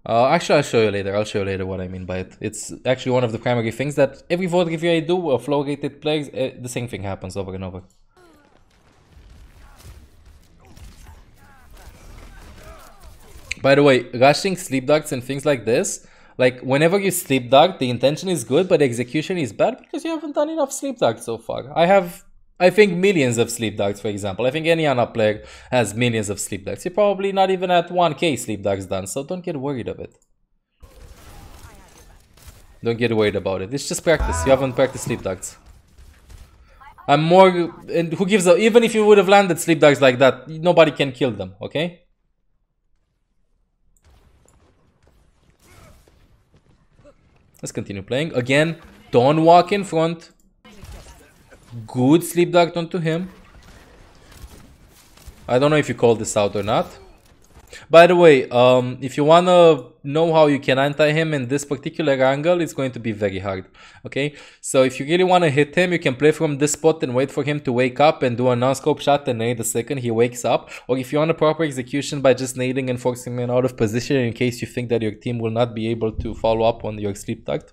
Uh, actually, I'll show you later. I'll show you later what I mean by it. It's actually one of the primary things that every VOD review I do of flow gated players, uh, the same thing happens over and over. By the way, rushing sleep darts and things like this, like whenever you sleep dart, the intention is good, but execution is bad because you haven't done enough sleep darts so far. I have, I think, millions of sleep darts, for example. I think any Ana player has millions of sleep darts. You're probably not even at 1k sleep darts done, so don't get worried of it. Don't get worried about it. It's just practice. You haven't practiced sleep darts. I'm more, and who gives a, even if you would have landed sleep darts like that, nobody can kill them, okay? Let's continue playing. Again, don't walk in front. Good sleep dart onto him. I don't know if you called this out or not. By the way, um, if you wanna know how you can anti him in this particular angle, it's going to be very hard. Okay, so if you really wanna hit him, you can play from this spot and wait for him to wake up and do a non-scope shot and nade the second he wakes up. Or if you want a proper execution by just nading and forcing him out of position in case you think that your team will not be able to follow up on your sleep dart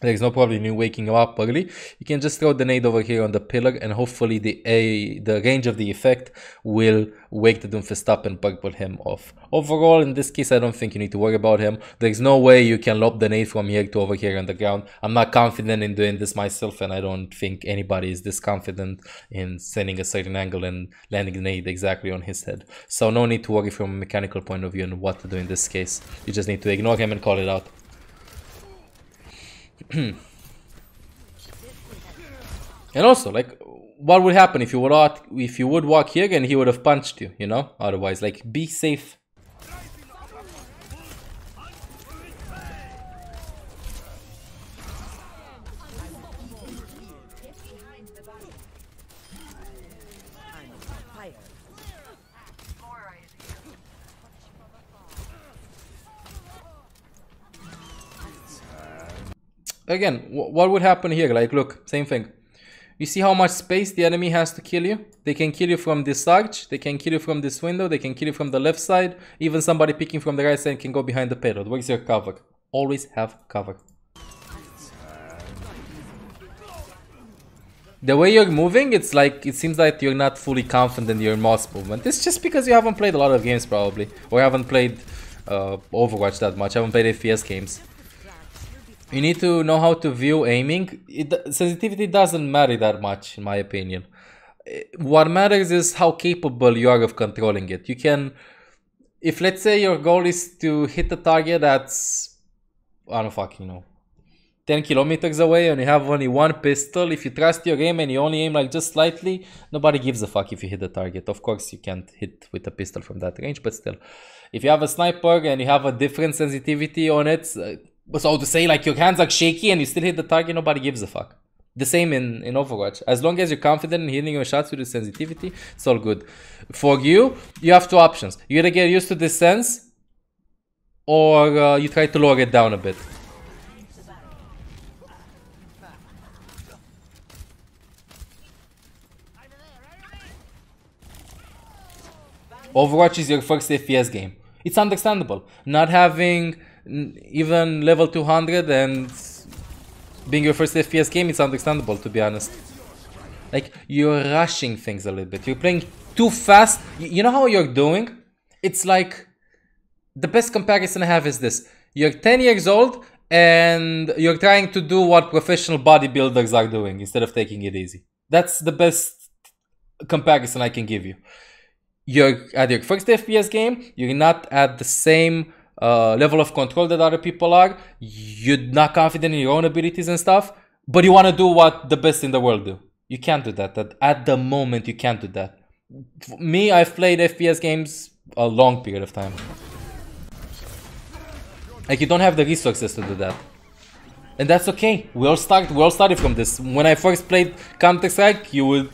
there's no problem in waking up early. You can just throw the nade over here on the pillar and hopefully the a the range of the effect will wake the Doomfist up and purple him off. Overall, in this case, I don't think you need to worry about him. There's no way you can lob the nade from here to over here on the ground. I'm not confident in doing this myself and I don't think anybody is this confident in sending a certain angle and landing the nade exactly on his head. So no need to worry from a mechanical point of view on what to do in this case. You just need to ignore him and call it out. and also, like, what would happen if you would if you would walk here again? he would have punched you, you know? Otherwise, like, be safe. Again, wh what would happen here? Like, look, same thing. You see how much space the enemy has to kill you? They can kill you from this arch, they can kill you from this window, they can kill you from the left side. Even somebody picking from the right side can go behind the payload. Where's your cover? Always have cover. The way you're moving, it's like, it seems like you're not fully confident in your mouse movement. It's just because you haven't played a lot of games probably. Or haven't played uh, Overwatch that much, haven't played FPS games. You need to know how to view aiming. It, sensitivity doesn't matter that much, in my opinion. eh, what matters is how capable you are of controlling it. You can, if let's say your goal is to hit the target that's, I don't fucking know, 10 kilometers away and you have only one pistol, if you trust your aim and you only aim like just slightly, nobody gives a fuck if you hit the target. Of course, you can't hit with a pistol from that range, but still. If you have a sniper and you have a different sensitivity on it, uh, so to say, like your hands are shaky and you still hit the target, nobody gives a fuck. The same in, in Overwatch. As long as you're confident in hitting your shots with the sensitivity, it's all good. For you, you have two options. You either get used to this sense, or uh, you try to lower it down a bit. Overwatch is your first FPS game. It's understandable. Not having even level 200 and being your first FPS game, it's understandable to be honest. Like you're rushing things a little bit. You're playing too fast. You know how you're doing? It's like the best comparison I have is this. You're 10 years old and you're trying to do what professional bodybuilders are doing instead of taking it easy. That's the best comparison I can give you. You're at your first FPS game, you're not at the same uh, level of control that other people are. You're not confident in your own abilities and stuff, but you want to do what the best in the world do. You can't do that. That at the moment you can't do that. For me, I've played FPS games a long period of time. Like you don't have the resources to do that. And that's okay. We all start we all started from this. When I first played Counter Strike, you would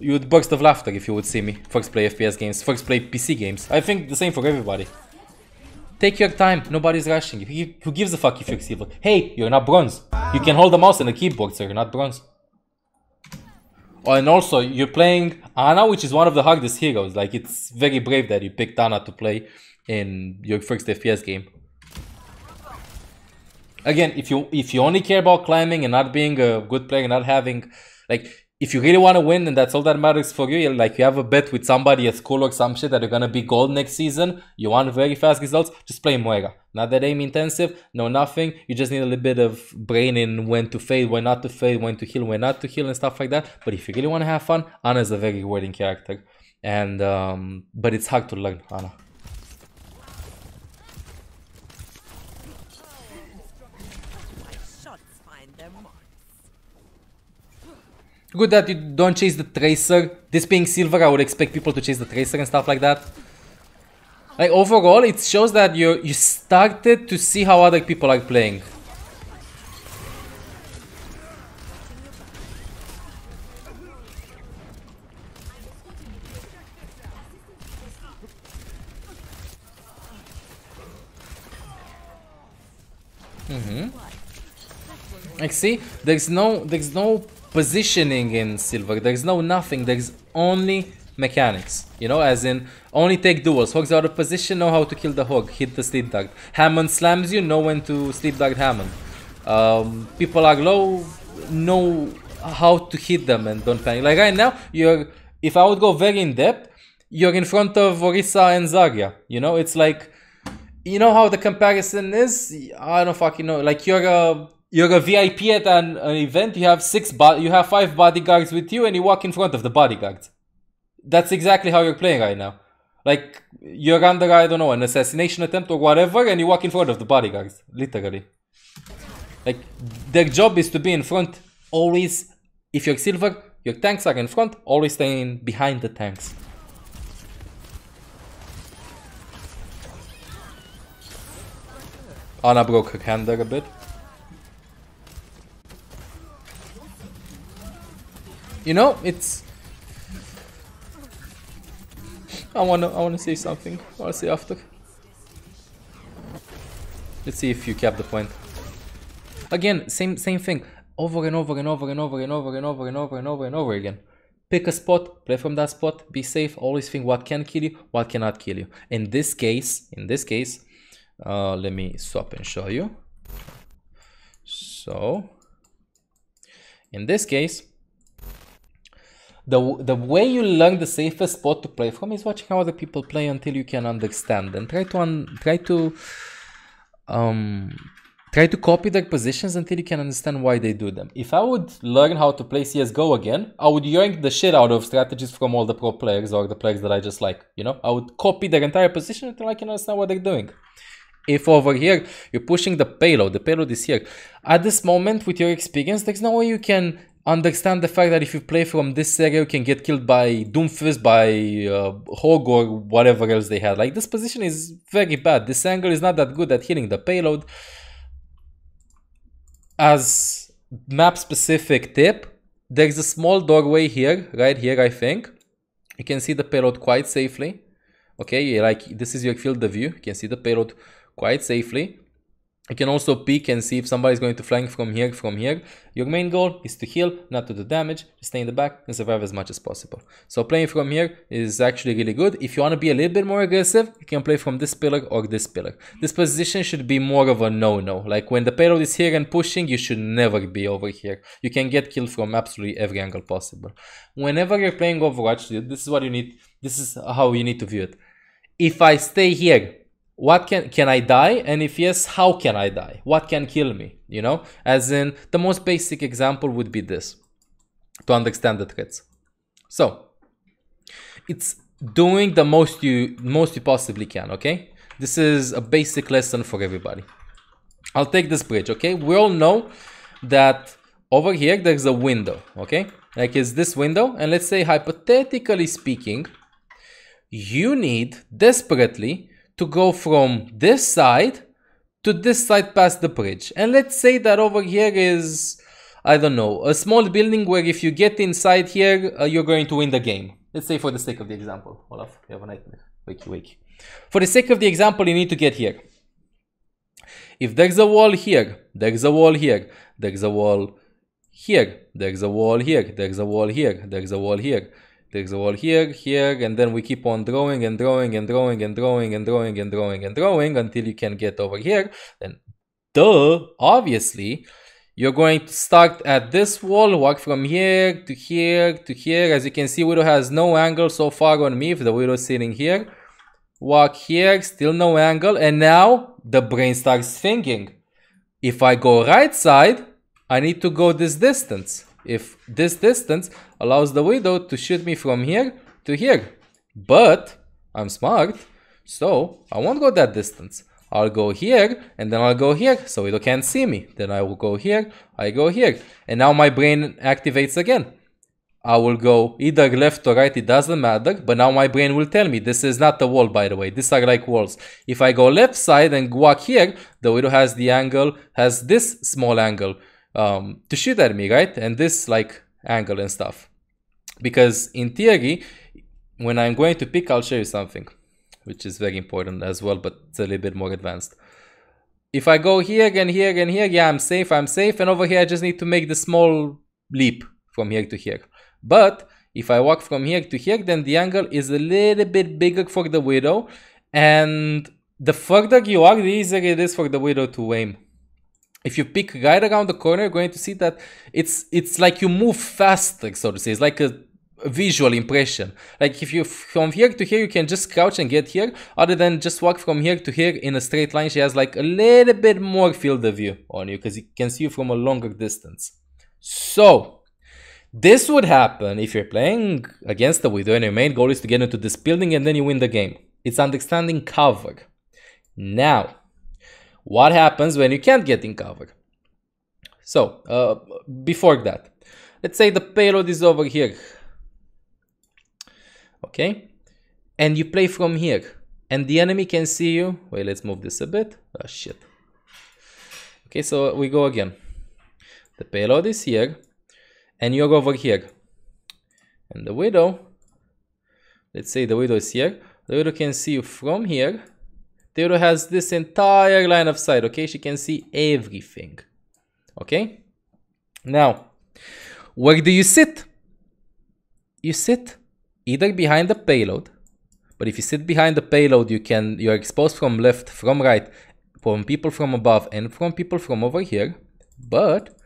you would burst of laughter if you would see me. First play FPS games, first play PC games. I think the same for everybody. Take your time, nobody's rushing you. Who- gives a fuck if you're silver? Hey, you're not bronze. You can hold the mouse and the keyboard, so you're not bronze. Oh, and also, you're playing Ana, which is one of the hardest heroes. Like, it's very brave that you picked Ana to play in your first FPS game. Again, if you if you only care about climbing and not being a good player, and not having like if you really want to win and that's all that matters for you, like you have a bet with somebody at school or some shit that you're gonna be gold next season, you want very fast results, just play Moira. Not that aim intensive, no nothing. You just need a little bit of brain in when to fade, when not to fade, when to heal, when not to heal, and stuff like that. But if you really want to have fun, Ana is a very rewarding character. And um but it's hard to learn, Ana. Good that you don't chase the tracer. This being silver, I would expect people to chase the tracer and stuff like that. Like overall, it shows that you you started to see how other people are playing. Mm-hmm. Like see, there's no there's no positioning in silver. There's no nothing. There's only mechanics. You know, as in only take duels. Hogs out of position, know how to kill the hog, hit the sleep dart. Hammond slams you, know when to sleep dart Hammond. Um, people are low, know how to hit them and don't panic. Like right now, you're if I would go very in depth, you're in front of Orisa and Zarya. You know, it's like you know how the comparison is? I don't fucking know. Like you're a you're a VIP at an, an event. You have six bo- you have five bodyguards with you, and you walk in front of the bodyguards. That's exactly how you're playing right now. Like you're under I don't know an assassination attempt or whatever, and you walk in front of the bodyguards. Literally. Like their job is to be in front always. If you're silver, your tanks are in front. Always staying behind the tanks. Ana broke her hand there a bit. You know, it's. I wanna, I wanna say something. I wanna say after. Let's see if you kept the point. Again, same, same thing. Over and over and over and over and over and over and over and over and over again. Pick a spot, play from that spot, be safe. Always think what can kill you, what cannot kill you. In this case, in this case, uh, let me swap and show you. So, in this case, the the way you learn the safest spot to play from is watching how other people play until you can understand and try to un, try to um try to copy their positions until you can understand why they do them. If I would learn how to play CSGO again, I would yank the shit out of strategies from all the pro players or the players that I just like. You know, I would copy their entire position until I can understand what they're doing. If over here you're pushing the payload, the payload is here. At this moment, with your experience, there's no way you can understand the fact that if you play from this area, you can get killed by Doomfist, by uh, Hog, or whatever else they had. Like this position is very bad. This angle is not that good at hitting the payload. As map specific tip, there's a small doorway here, right here, I think. You can see the payload quite safely. Okay, like this is your field of view. You can see the payload quite safely. You can also peek and see if somebody's going to flank from here, from here. Your main goal is to heal, not to do damage, stay in the back and survive as much as possible. So playing from here is actually really good. If you want to be a little bit more aggressive, you can play from this pillar or this pillar. This position should be more of a no-no. Like when the payload is here and pushing, you should never be over here. You can get killed from absolutely every angle possible. Whenever you're playing Overwatch, this is what you need, this is how you need to view it. If I stay here what can can i die? And if yes how can i die? What can kill me? You know? As in the most basic example would be this to understand the threats. So it's doing the most you most you possibly can okay? This is a basic lesson for everybody. I'll take this bridge okay? We all know that over here there's a window okay? Like is this window and let's say hypothetically speaking you need desperately to go from this side to this side past the bridge. And let's say that over here is, I don't know, a small building where if you get inside here, uh, you're going to win the game. Let's say for the sake of the example. Olaf, you have a nightmare. Wakey, wakey. For the sake of the example, you need to get here. If there's a wall here, there's a wall here, there's a wall here, there's a wall here, there's a wall here, there's a wall here, there's a wall here, here, and then we keep on drawing and drawing and drawing and drawing and drawing and drawing and drawing until you can get over here. Then, duh, obviously, you're going to start at this wall, walk from here to here to here. As you can see, Widow has no angle so far on me if the Widow sitting here. Walk here, still no angle. And now the brain starts thinking. If I go right side, I need to go this distance if this distance allows the widow to shoot me from here to here. But I'm smart, so I won't go that distance. I'll go here and then I'll go here so widow can't see me. Then I will go here, I go here. And now my brain activates again. I will go either left or right, it doesn't matter, but now my brain will tell me this is not a wall by the way, these are like walls. If I go left side and walk here, the widow has the angle, has this small angle um, to shoot at me, right? And this like angle and stuff. Because in theory, when I'm going to pick, I'll show you something, which is very important as well, but it's a little bit more advanced. If I go here and here and here, yeah, I'm safe, I'm safe. And over here, I just need to make the small leap from here to here. But if I walk from here to here, then the angle is a little bit bigger for the widow. And the further you are, the easier it is for the widow to aim if you pick a right around the corner, you're going to see that it's it's like you move faster, so to say. It's like a, a visual impression. Like if you from here to here, you can just crouch and get here, other than just walk from here to here in a straight line. She has like a little bit more field of view on you because you can see you from a longer distance. So this would happen if you're playing against the Widow and your main goal is to get into this building and then you win the game. It's understanding cover. Now, what happens when you can't get in cover? So, uh, before that, let's say the payload is over here. Okay? And you play from here. And the enemy can see you. Wait, let's move this a bit. Oh, shit. Okay, so we go again. The payload is here. And you're over here. And the widow, let's say the widow is here. The widow can see you from here Theodore has this entire line of sight, okay? She can see everything, okay? Now, where do you sit? You sit either behind the payload, but if you sit behind the payload, you can, you're exposed from left, from right, from people from above and from people from over here. But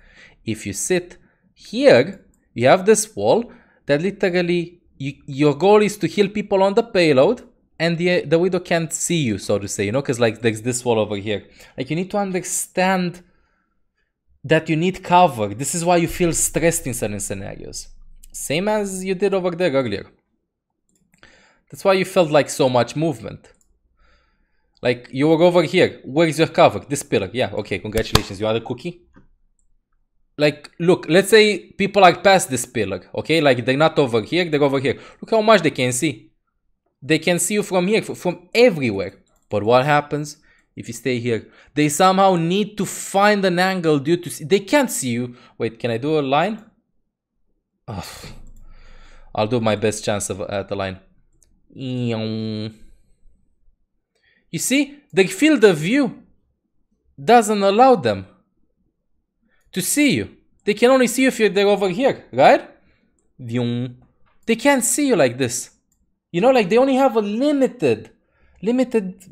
if you sit here, you have this wall that literally, you, your goal is to heal people on the payload and the the widow can't see you, so to say, you know, because like there's this wall over here. Like you need to understand that you need cover. This is why you feel stressed in certain scenarios. Same as you did over there earlier. That's why you felt like so much movement. Like you were over here. Where is your cover? This pillar. Yeah, okay, congratulations. You are a cookie. Like, look, let's say people are past this pillar, okay? Like they're not over here, they're over here. Look how much they can see. They can see you from here, from everywhere. But what happens if you stay here? They somehow need to find an angle due to... They can't see you. Wait, can I do a line? Oh, I'll do my best chance of, at the line. You see, the field of view doesn't allow them to see you. They can only see you if you're over here, right? They can't see you like this. You know, like they only have a limited, limited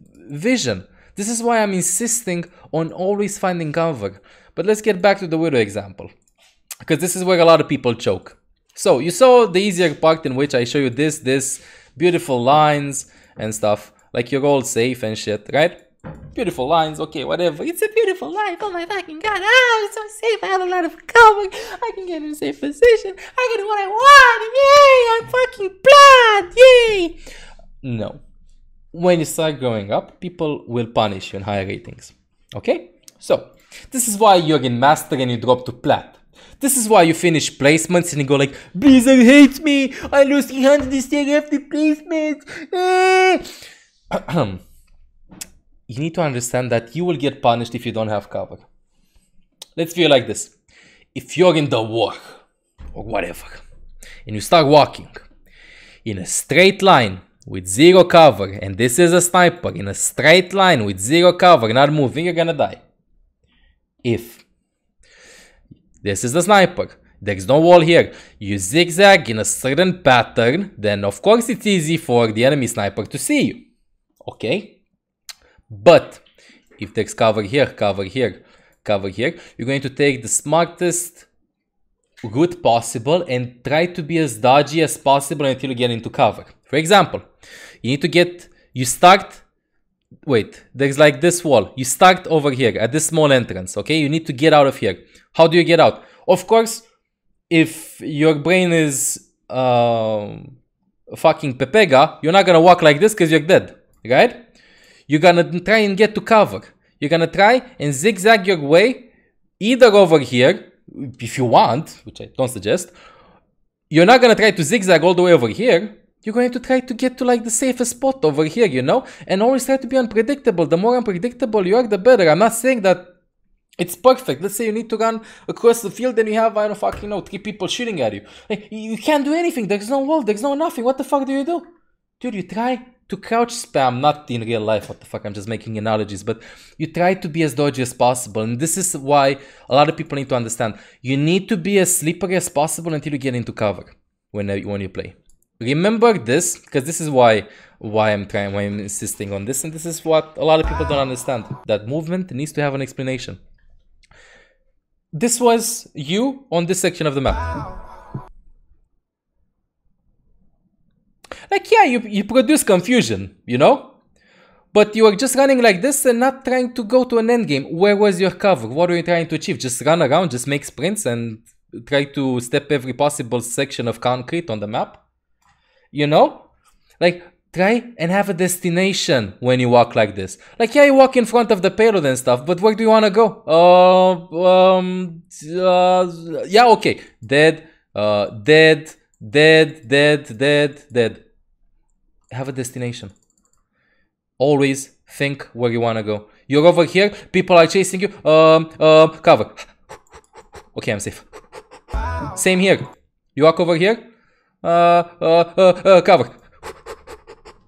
vision. This is why I'm insisting on always finding cover. But let's get back to the widow example. Because this is where a lot of people choke. So you saw the easier part in which I show you this, this, beautiful lines and stuff. Like you're all safe and shit, right? Beautiful lines, okay, whatever. It's a beautiful life. Oh my fucking god. Ah, I'm so safe. I have a lot of cover. I can get in a safe position. I do what I want. Yay! I'm fucking blood. Yay! No. When you start growing up, people will punish you in higher ratings. Okay? So, this is why you're in master and you drop to plat. This is why you finish placements and you go like, Blizzard hates me. I lose 300 instead of the placements. You need to understand that you will get punished if you don't have cover. Let's feel like this. If you're in the war or whatever, and you start walking in a straight line with zero cover, and this is a sniper in a straight line with zero cover, not moving, you're gonna die. If this is the sniper, there's no wall here, you zigzag in a certain pattern, then of course it's easy for the enemy sniper to see you. Okay? But if there's cover here, cover here, cover here, you're going to take the smartest route possible and try to be as dodgy as possible until you get into cover. For example, you need to get, you start, wait, there's like this wall. You start over here at this small entrance, okay? You need to get out of here. How do you get out? Of course, if your brain is um, fucking Pepega, you're not gonna walk like this because you're dead, right? You're gonna try and get to cover. You're gonna try and zigzag your way either over here, if you want, which I don't suggest. You're not gonna try to zigzag all the way over here. You're going to try to get to like the safest spot over here, you know? And always try to be unpredictable. The more unpredictable you are, the better. I'm not saying that it's perfect. Let's say you need to run across the field and you have, I don't fucking know, three people shooting at you. Like, you can't do anything. There's no wall. There's no nothing. What the fuck do you do? Dude, you try to crouch spam, not in real life, what the fuck, I'm just making analogies, but you try to be as dodgy as possible. And this is why a lot of people need to understand. You need to be as slippery as possible until you get into cover when, when you play. Remember this, because this is why why I'm trying, why I'm insisting on this, and this is what a lot of people don't understand. That movement needs to have an explanation. This was you on this section of the map. Like, yeah, you, you produce confusion, you know? But you are just running like this and not trying to go to an end game. Where was your cover? What are you trying to achieve? Just run around, just make sprints and try to step every possible section of concrete on the map? You know? Like, try and have a destination when you walk like this. Like, yeah, you walk in front of the payload and stuff, but where do you want to go? Uh, um, uh, yeah, okay. Dead, uh, dead, dead, dead, dead, dead have a destination. Always think where you want to go. You're over here, people are chasing you. Um, um, cover. okay, I'm safe. Same here. You walk over here. Uh, uh, uh, uh, cover.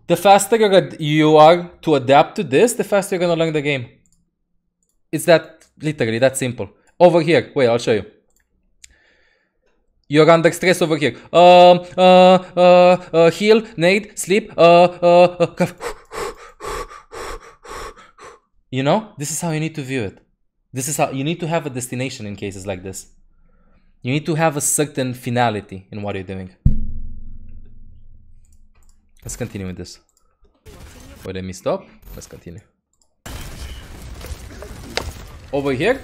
The faster you are to adapt to this, the faster you're gonna learn the game. It's that, literally, that simple. Over here, wait, I'll show you. You're under stress over here. Um, uh, uh, uh, heal, nade, sleep, uh, uh, uh, You know, this is how you need to view it. This is how you need to have a destination in cases like this. You need to have a certain finality in what you're doing. Let's continue with this. Wait, let me stop. Let's continue. Over here,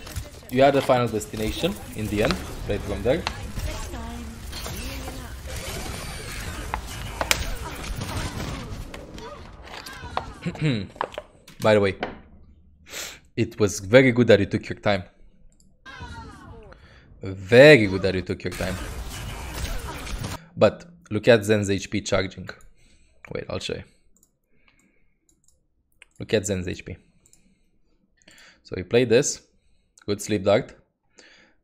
you had the final destination in the end. Play from there. By the way, it was very good that you took your time. Very good that you took your time. But look at Zen's HP charging. Wait, I'll show you. Look at Zen's HP. So we play this. Good sleep dart.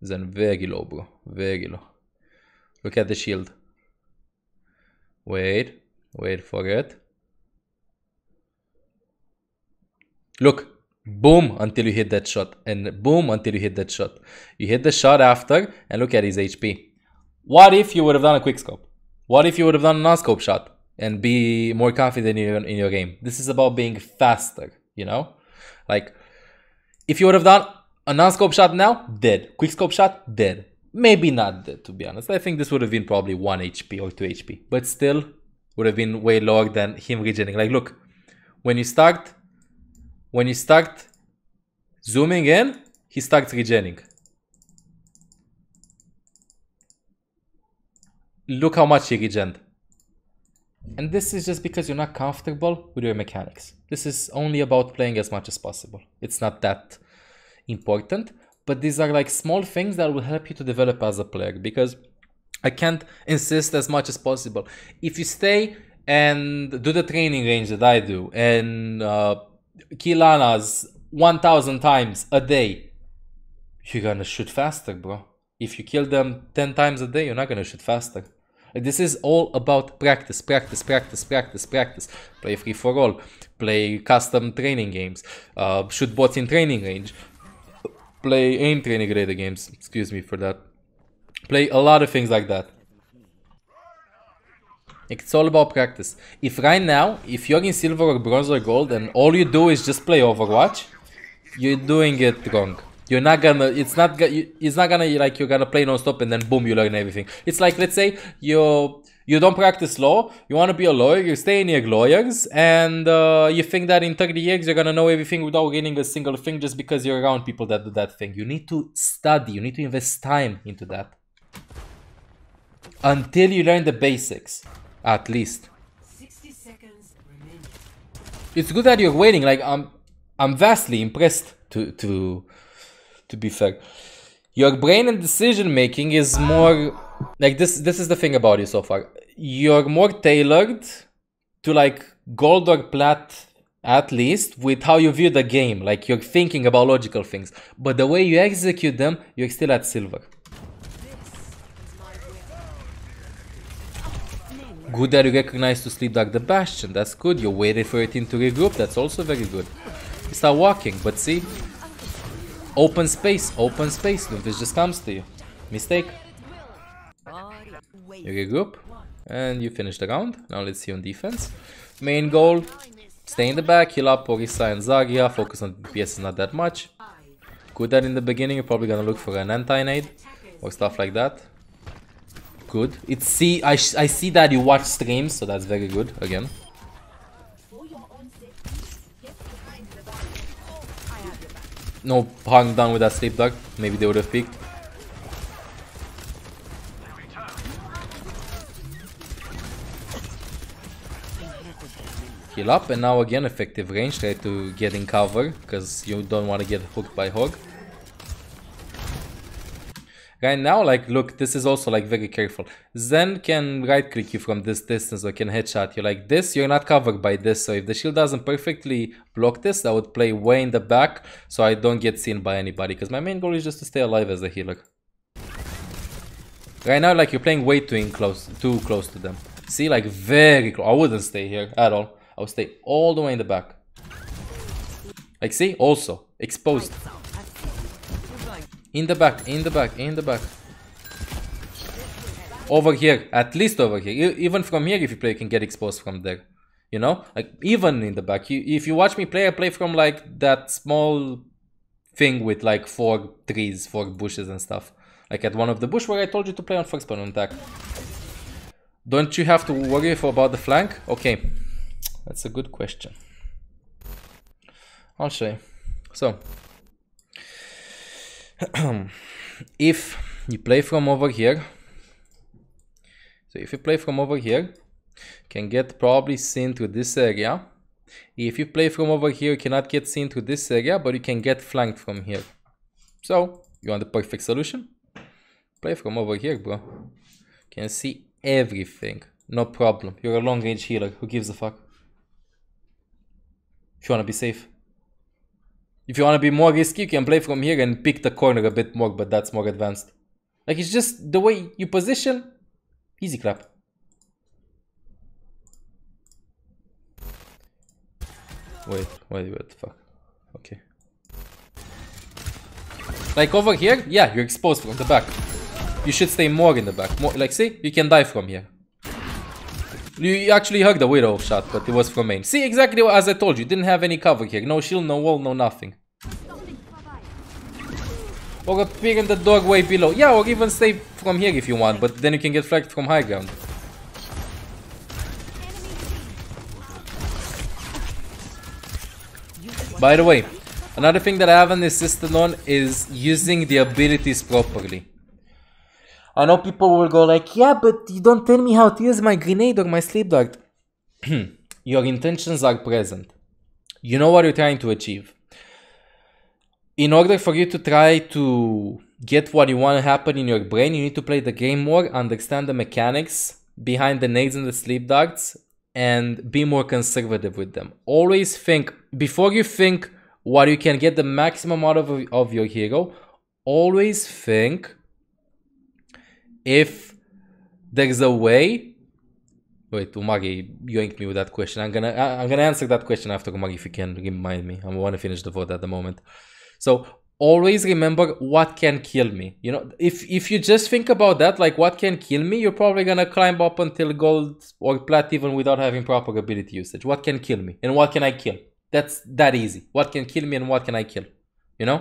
Zen very low, bro. Very low. Look at the shield. Wait. Wait for it. Look. Boom until you hit that shot. And boom until you hit that shot. You hit the shot after and look at his HP. What if you would have done a quick scope? What if you would have done a non-scope shot and be more confident in your, in your game? This is about being faster, you know? Like, if you would have done a non-scope shot now, dead. Quick scope shot, dead. Maybe not dead, to be honest. I think this would have been probably 1 HP or 2 HP. But still, would have been way lower than him regenerating. Like, look, when you start, when you start zooming in, he starts regening. Look how much he regened. And this is just because you're not comfortable with your mechanics. This is only about playing as much as possible. It's not that important, but these are like small things that will help you to develop as a player because I can't insist as much as possible. If you stay and do the training range that I do and uh, kill Anas 1000 times a day, you're gonna shoot faster, bro. If you kill them 10 times a day, you're not gonna shoot faster. This is all about practice, practice, practice, practice, practice. Play free for all, play custom training games, uh, shoot bots in training range, play aim training related games. Excuse me for that. Play a lot of things like that. It's all about practice. If right now, if you're in silver or bronze or gold and all you do is just play Overwatch, you're doing it wrong. You're not gonna. It's not. It's not gonna like you're gonna play non-stop and then boom, you learn everything. It's like let's say you you don't practice law. You want to be a lawyer. You stay near lawyers, and uh, you think that in 30 years you're gonna know everything without getting a single thing just because you're around people that do that thing. You need to study. You need to invest time into that until you learn the basics, at least. 60 seconds remaining. It's good that you're waiting. Like I'm, I'm vastly impressed. To to to be fair. Your brain and decision making is more like this this is the thing about you so far. You're more tailored to like gold or plat at least with how you view the game. Like you're thinking about logical things. But the way you execute them, you're still at silver. Good that you recognize to sleep like the bastion. That's good. You waited for your team to regroup. That's also very good. You start walking, but see, Open space, open space. Doomfist just comes to you. Mistake. You regroup. And you finish the round. Now let's see on defense. Main goal. Stay in the back, heal up Orisa and Zarya. Focus on DPS is not that much. Good that in the beginning you're probably gonna look for an anti-nade. Or stuff like that. Good. It's see I, I see that you watch streams, so that's very good again. No hung down with that sleep dart. Maybe they would have peeked. Heal up and now again effective range. Try to get in cover because you don't want to get hooked by Hog. Right now, like, look, this is also, like, very careful. Zen can right-click you from this distance or can headshot you. Like this, you're not covered by this. So if the shield doesn't perfectly block this, I would play way in the back so I don't get seen by anybody. Because my main goal is just to stay alive as a healer. Right now, like, you're playing way too in close, too close to them. See, like, very close. I wouldn't stay here at all. I would stay all the way in the back. Like, see? Also, exposed. In the back, in the back, in the back. Over here, at least over here. Even from here, if you play, you can get exposed from there. You know? Like, even in the back. You, if you watch me play, I play from, like, that small thing with, like, four trees, four bushes and stuff. Like at one of the bush where I told you to play on first person attack. Don't you have to worry for about the flank? Okay, that's a good question. I'll show you. So, if you play from over here, so if you play from over here, can get probably seen to this area. If you play from over here, you cannot get seen to this area, but you can get flanked from here. So, you want the perfect solution? Play from over here, bro. You Can see everything. No problem. You're a long range healer. Who gives a fuck? If you wanna be safe. If you wanna be more risky, you can play from here and pick the corner a bit more, but that's more advanced. Like it's just the way you position. Easy clap. Wait, wait, what the fuck? Okay. Like over here, yeah, you're exposed from the back. You should stay more in the back. More, like, see? You can die from here. You actually hugged the Widow shot, but it was from main. See, exactly as I told you. Didn't have any cover here. No shield, no wall, no nothing. Or appear in the doorway below. Yeah, or even stay from here if you want, but then you can get flagged from high ground. By the way, another thing that I haven't insisted on is using the abilities properly. I know people will go like, yeah, but you don't tell me how to use my grenade or my sleep dart. Your intentions are present. You know what you're trying to achieve. In order for you to try to get what you want to happen in your brain, you need to play the game more, understand the mechanics behind the nades and the sleep darts, and be more conservative with them. Always think, before you think what you can get the maximum out of, of your hero, always think if there's a way wait umagi yoinked me with that question. I'm gonna I- i'm gonna answer that question after umagi if you can remind me. I want to finish the vote at the moment. So always remember what can kill me. You know if if you just think about that like what can kill me you're probably gonna climb up until gold or plat even without having proper ability usage. What can kill me? And what can i kill? That's that easy. What can kill me and what can i kill? You know?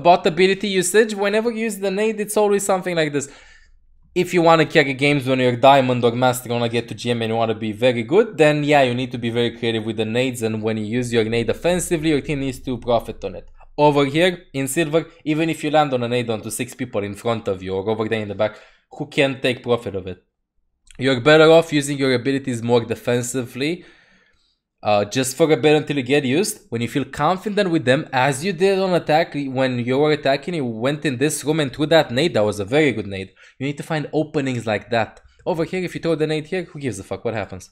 About ability usage whenever you use the nade it's always something like this if you want to carry games when you're diamond or master want to get to gm and you want to be very good then yeah you need to be very creative with the nades and when you use your nade offensively your team needs to profit on it. Over here in silver even if you land on a nade onto six people in front of you or over there in the back who can take profit of it? You're better off using your abilities more defensively uh, just for a bit until you get used. When you feel confident with them, as you did on attack, when you were attacking, you went in this room and threw that nade. That was a very good nade. You need to find openings like that. Over here, if you throw the nade here, who gives a fuck? What happens?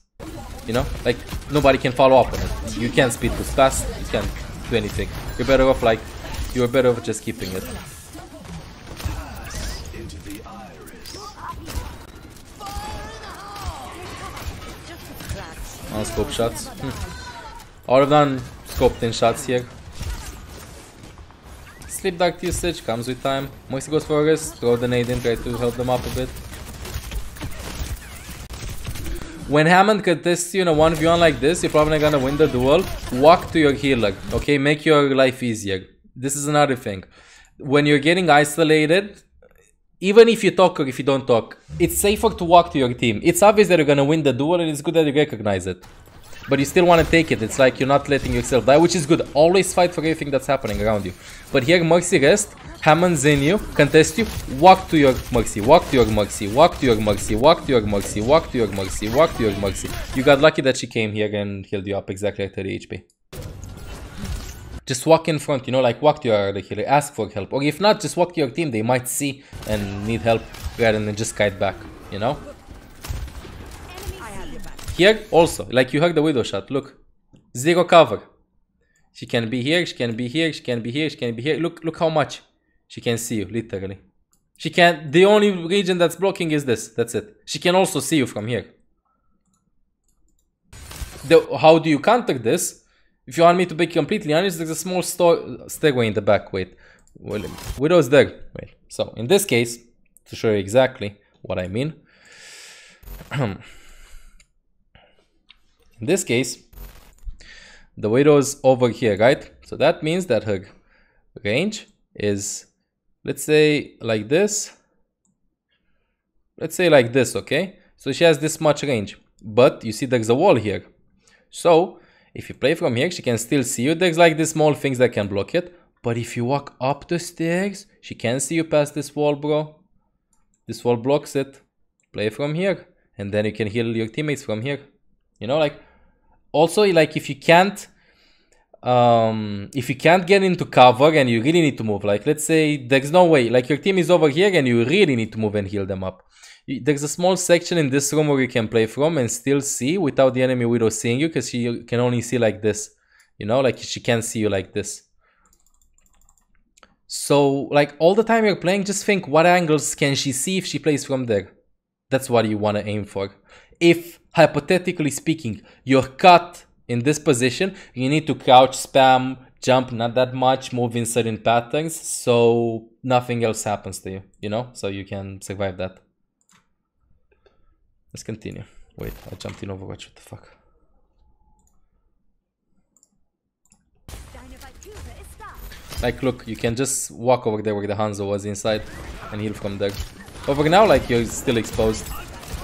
You know, like nobody can follow up on it. You can't speed boost fast. You can't do anything. You're better off like you're better off just keeping it. On scope shots. All of them scoped in shots here. Sleep dart usage comes with time. Moxie goes for rest, throw the nade in, try to help them up a bit. When Hammond contests you in a 1v1 like this, you're probably gonna win the duel. Walk to your healer, okay? Make your life easier. This is another thing. When you're getting isolated, even if you talk or if you don't talk, it's safer to walk to your team. It's obvious that you're gonna win the duel and it's good that you recognize it. But you still want to take it. It's like you're not letting yourself die, which is good. Always fight for everything that's happening around you. But here, Mercy rest, Hammond's in you, contest you, walk to your Mercy, walk to your Mercy, walk to your Mercy, walk to your Mercy, walk to your Mercy, walk to your Mercy. You got lucky that she came here and healed you up exactly at 30 HP. Just walk in front, you know, like walk to your healer, ask for help. Or if not, just walk to your team, they might see and need help rather than just kite back, you know? Here, also, like you heard the widow shot, look. Zero cover. She can be here, she can be here, she can be here, she can be here. Look, look how much. She can see you, literally. She can, the only region that's blocking is this, that's it. She can also see you from here. The, how do you counter this? If you want me to be completely honest, there's a small stairway in the back, wait. Widow's there. Wait. So, in this case, to show you exactly what I mean. In this case, the widow's over here, right? So that means that her range is, let's say like this. Let's say like this, okay? So she has this much range, but you see there's a wall here. So If you play from here, she can still see you. There's like these small things that can block it. But if you walk up the stairs, she can't see you past this wall, bro. This wall blocks it. Play from here. And then you can heal your teammates from here. You know, like... Also, like, if you can't... Um, if you can't get into cover and you really need to move, like, let's say there's no way, like, your team is over here and you really need to move and heal them up. There's a small section in this room where you can play from and still see without the enemy widow seeing you because she can only see like this. You know, like she can't see you like this. So, like all the time you're playing, just think what angles can she see if she plays from there? That's what you want to aim for. If, hypothetically speaking, you're cut in this position, you need to crouch, spam, jump not that much, move in certain patterns, so nothing else happens to you, you know? So you can survive that. Let's continue. Wait, I jumped in Overwatch, what the fuck? Like, look, you can just walk over there where the Hanzo was inside and heal from there. Over now, like, you're still exposed.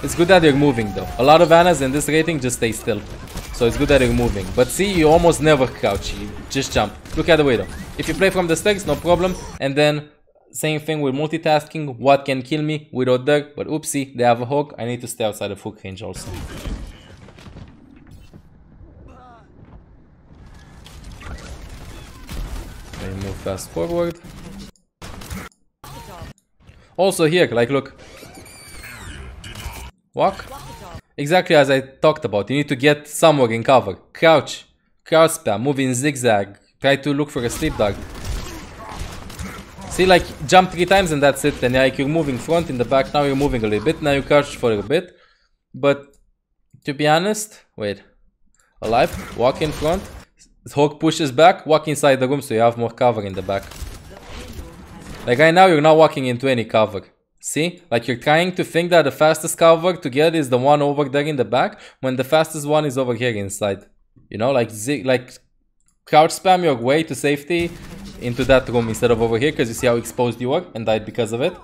It's good that you're moving, though. A lot of Anas in this rating just stay still. So it's good that you're moving. But see, you almost never crouch. You just jump. Look at the way, though. If you play from the stairs, no problem. And then, same thing with multitasking. What can kill me? Without Dirk. But oopsie, they have a hook. I need to stay outside of hook range also. Let move fast forward. Also here, like look. Walk. Exactly as I talked about. You need to get somewhere in cover. Crouch. Crouch spam. Move in zigzag. Try to look for a sleep dart. See like jump three times and that's it. And like you're moving front in the back. Now you're moving a little bit. Now you crouch for a bit. But to be honest, wait. Alive. Walk in front. Hog pushes back, walk inside the room so you have more cover in the back. Like right now you're not walking into any cover. See? Like you're trying to think that the fastest cover to get is the one over there in the back when the fastest one is over here inside. You know, like like crouch spam your way to safety into that room instead of over here because you see how exposed you are and died because of it.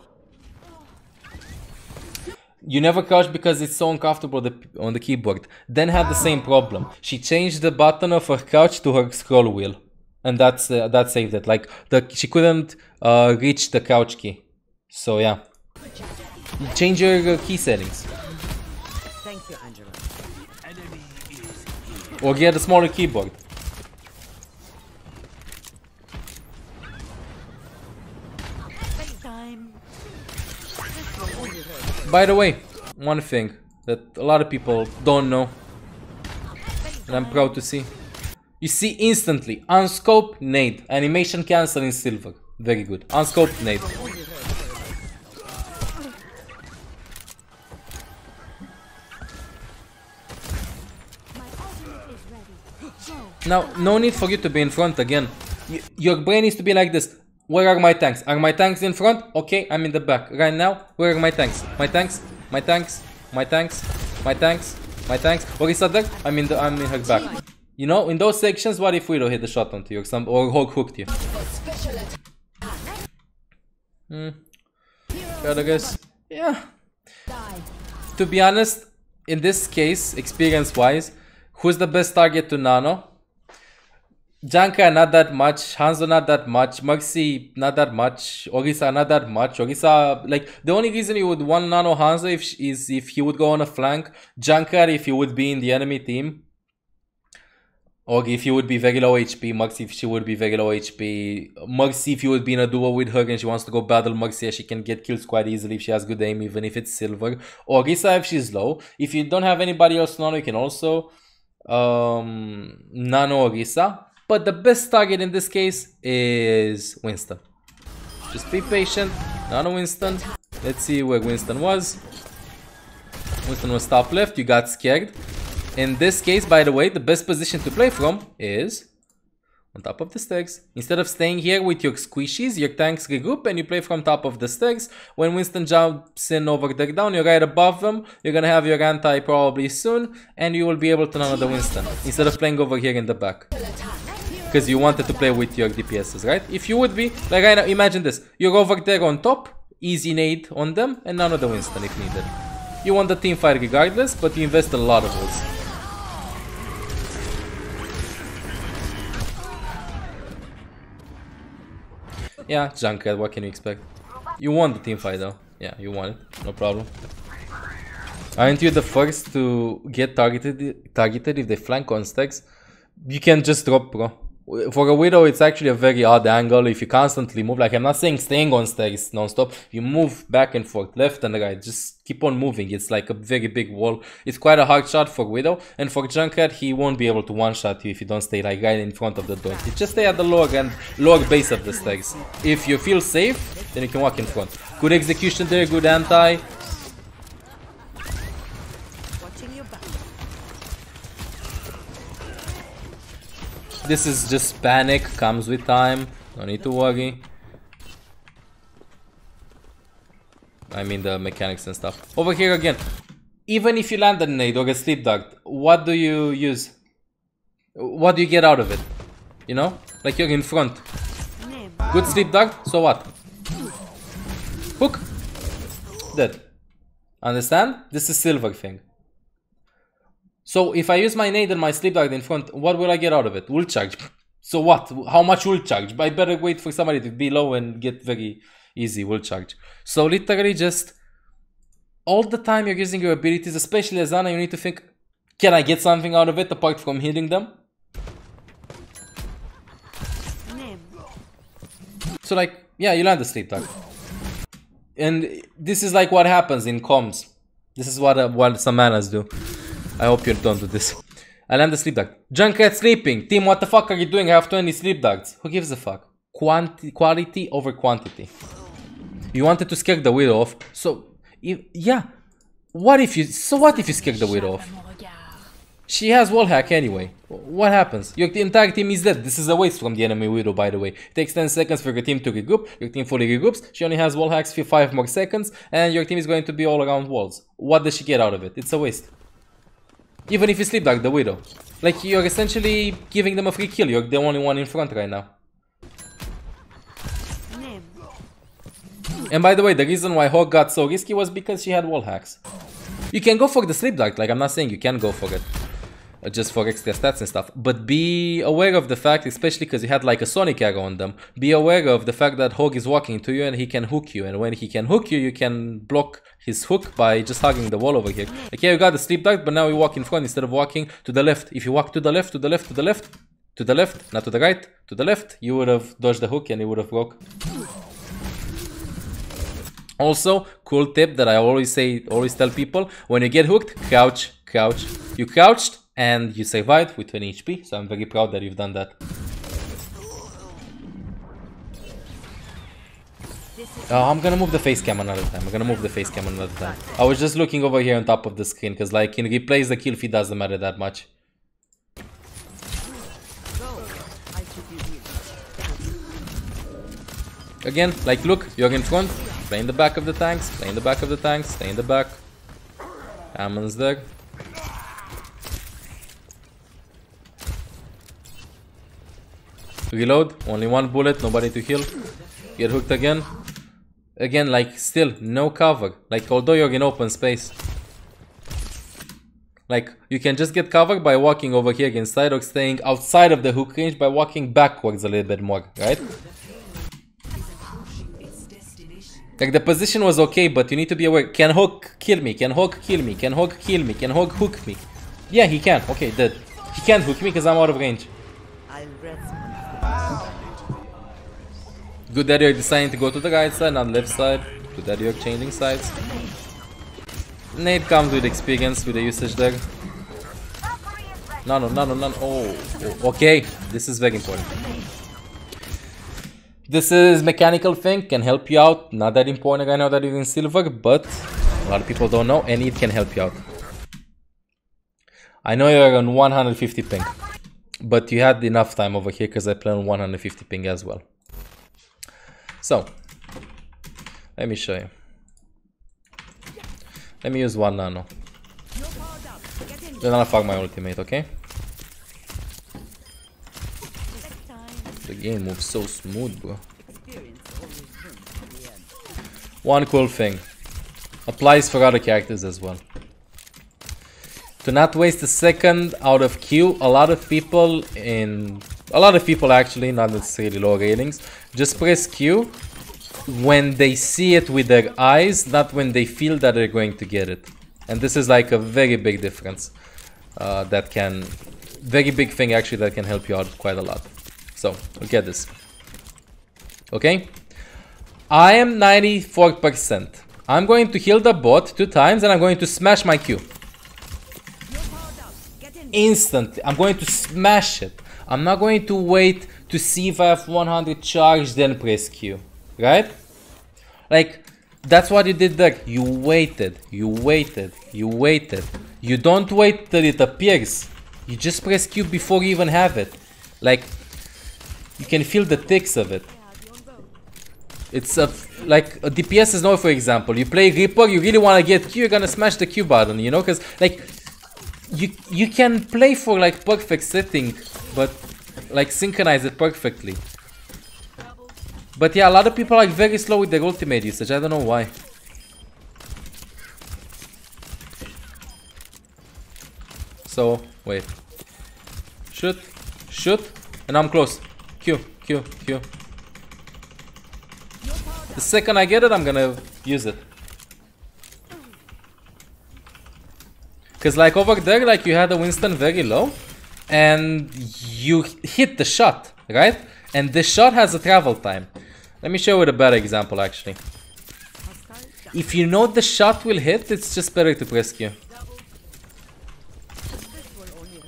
You never crouch because it's so uncomfortable on the keyboard. Then had the same problem. She changed the button of her crouch to her scroll wheel, and that's uh, that saved it. Like the she couldn't uh, reach the crouch key. So yeah, change your uh, key settings Thank you, Angela. or get a smaller keyboard. By the way, one thing that a lot of people don't know, and I'm proud to see. You see instantly, unscope, nade, animation cancel in silver. Very good. Unscope, nade. Now, no need for you to be in front again. Y- your brain needs to be like this. Where are my tanks? Are my tanks in front? Okay, I'm in the back. Right now, where are my tanks? My tanks? My tanks? My tanks? My tanks? My tanks? Where is that? I'm in the I'm in her back. You know, in those sections, what if Widow hit the shot onto you or some or Hog hooked you? Hmm. Guess. Yeah. To be honest, in this case, experience-wise, who's the best target to Nano? Janka not that much, Hanzo not that much, Maxi not that much, Orisa not that much. Orisa like the only reason you would want Nano Hanzo if is if he would go on a flank, Jankar if he would be in the enemy team. Or if he would be very low HP, Maxi if she would be very low HP, Maxi if you would be in a duo with her and she wants to go battle Maxi, she can get kills quite easily if she has good aim, even if it's silver. Or Orisa if she's low. If you don't have anybody else Nano, you can also um, Nano Orisa. But the best target in this case is Winston. Just be patient. Nano Winston. Let's see where Winston was. Winston was top left. You got scared. In this case, by the way, the best position to play from is on top of the stairs. Instead of staying here with your squishies, your tanks regroup and you play from top of the stairs. When Winston jumps in over there down, you're right above them. You're gonna have your anti probably soon and you will be able to nano the Winston instead of playing over here in the back because you wanted to play with your DPSs, right? If you would be, like right now, imagine this. You're over there on top, easy nade on them, and none of the Winston if needed. You want the team fight regardless, but you invest a lot of those. Yeah, junket. what can you expect? You want the team fight though. Yeah, you want it. No problem. Aren't you the first to get targeted targeted if they flank on stacks? You can just drop, bro. For a Widow, it's actually a very odd angle if you constantly move. Like, I'm not saying staying on stairs non-stop. You move back and forth, left and right. Just keep on moving. It's like a very big wall. It's quite a hard shot for Widow. And for Junkrat, he won't be able to one-shot you if you don't stay like right in front of the door. You just stay at the lower and lower base of the stairs. If you feel safe, then you can walk in front. Good execution there, good anti. Watching your back. This is just panic, comes with time. No need to worry. I mean the mechanics and stuff. Over here again. Even if you land a nade or a sleep dart, what do you use? What do you get out of it? You know? Like you're in front. Good sleep dart, so what? Hook. Dead. Understand? This is silver thing. So if I use my nade and my sleep dart in front, what will I get out of it? Will charge. So what? How much will charge? But I better wait for somebody to be low and get very easy will charge. So literally just all the time you're using your abilities, especially as Ana, you need to think, can I get something out of it apart from hitting them? So like, yeah, you land the sleep dart. And this is like what happens in comms. This is what uh, what some manas do. I hope you don't do this. I land the sleep dart. Junkrat sleeping. Team, what the fuck are you doing? I have 20 sleep darts. Who gives a fuck? Quanti quality over quantity. You wanted to scare the widow off. So, if, yeah. What if you... So what if you scare the widow off? She has wall hack anyway. What happens? Your entire team is dead. This is a waste from the enemy widow, by the way. It takes 10 seconds for your team to regroup. Your team fully regroups. She only has wall hacks for 5 more seconds. And your team is going to be all around walls. What does she get out of it? It's a waste. Even if you sleep like the widow. Like, you're essentially giving them a free kill. You're the only one in front right now. And by the way, the reason why Hog got so risky was because she had wall hacks. You can go for the sleep dart, like I'm not saying you can go for it. Just for extra stats and stuff. But be aware of the fact, especially because you had like a Sonic arrow on them, be aware of the fact that Hog is walking to you and he can hook you. And when he can hook you, you can block his hook by just hugging the wall over here. Okay, you got the sleep dart, but now you walk in front instead of walking to the left. If you walk to the left, to the left, to the left, to the left, not to the right, to the left, you would have dodged the hook and you would have broke. Also, cool tip that I always say, always tell people, when you get hooked, crouch, crouch. You crouched and you survived with 20 HP, so I'm very proud that you've done that. Oh, I'm gonna move the face cam another time. I'm gonna move the face cam another time. I was just looking over here on top of the screen, because like in replays the kill feed doesn't matter that much. Again, like look, you're in front, play in the back of the tanks, play in the back of the tanks, stay in the back. Hammond's there. Reload, only one bullet, nobody to heal. Get hooked again. Again, like still, no cover. Like although you're in open space. Like you can just get covered by walking over here inside or staying outside of the hook range by walking backwards a little bit more, right? Like the position was okay, but you need to be aware. Can hook kill me? Can hook kill me? Can hook kill me? Can hook hook me? Yeah, he can. Okay, dead. He can't hook me because I'm out of range. Good that you're deciding to go to the right side, not left side. Good that you're changing sides. Nade comes with experience with the usage there. No, no, no, no, no. Oh, okay. This is very important. This is mechanical thing, can help you out. Not that important right now that you're in silver, but a lot of people don't know and it can help you out. I know you're on 150 ping, but you had enough time over here because I play on 150 ping as well. So, let me show you. Let me use one nano. I'll fuck my ultimate, okay? The game moves so smooth, bro. One cool thing. Applies for other characters as well. To not waste a second out of queue, a lot of people in... A lot of people actually, not necessarily low ratings, Just press Q when they see it with their eyes, not when they feel that they're going to get it. And this is like a very big difference uh, that can, very big thing actually that can help you out quite a lot. So, look at this. Okay? I am 94%. I'm going to heal the bot two times and I'm going to smash my Q. Instantly. I'm going to smash it. I'm not going to wait to see if I have 100 charge then press Q. Right? Like, that's what you did there. You waited. You waited. You waited. You don't wait till it appears. You just press Q before you even have it. Like, you can feel the ticks of it. It's a like a DPS is no for example. You play Reaper, you really want to get Q, you're gonna smash the Q button, you know, because like you you can play for like perfect setting, but like synchronize it perfectly. But yeah, a lot of people are very slow with their ultimate usage. I don't know why. So wait, shoot, shoot, and I'm close. Q, Q, Q. The second I get it, I'm gonna use it. Cause like over there, like you had the Winston very low, and you hit the shot, right? And the shot has a travel time. Let me show you a better example actually. If you know the shot will hit, it's just better to press Q.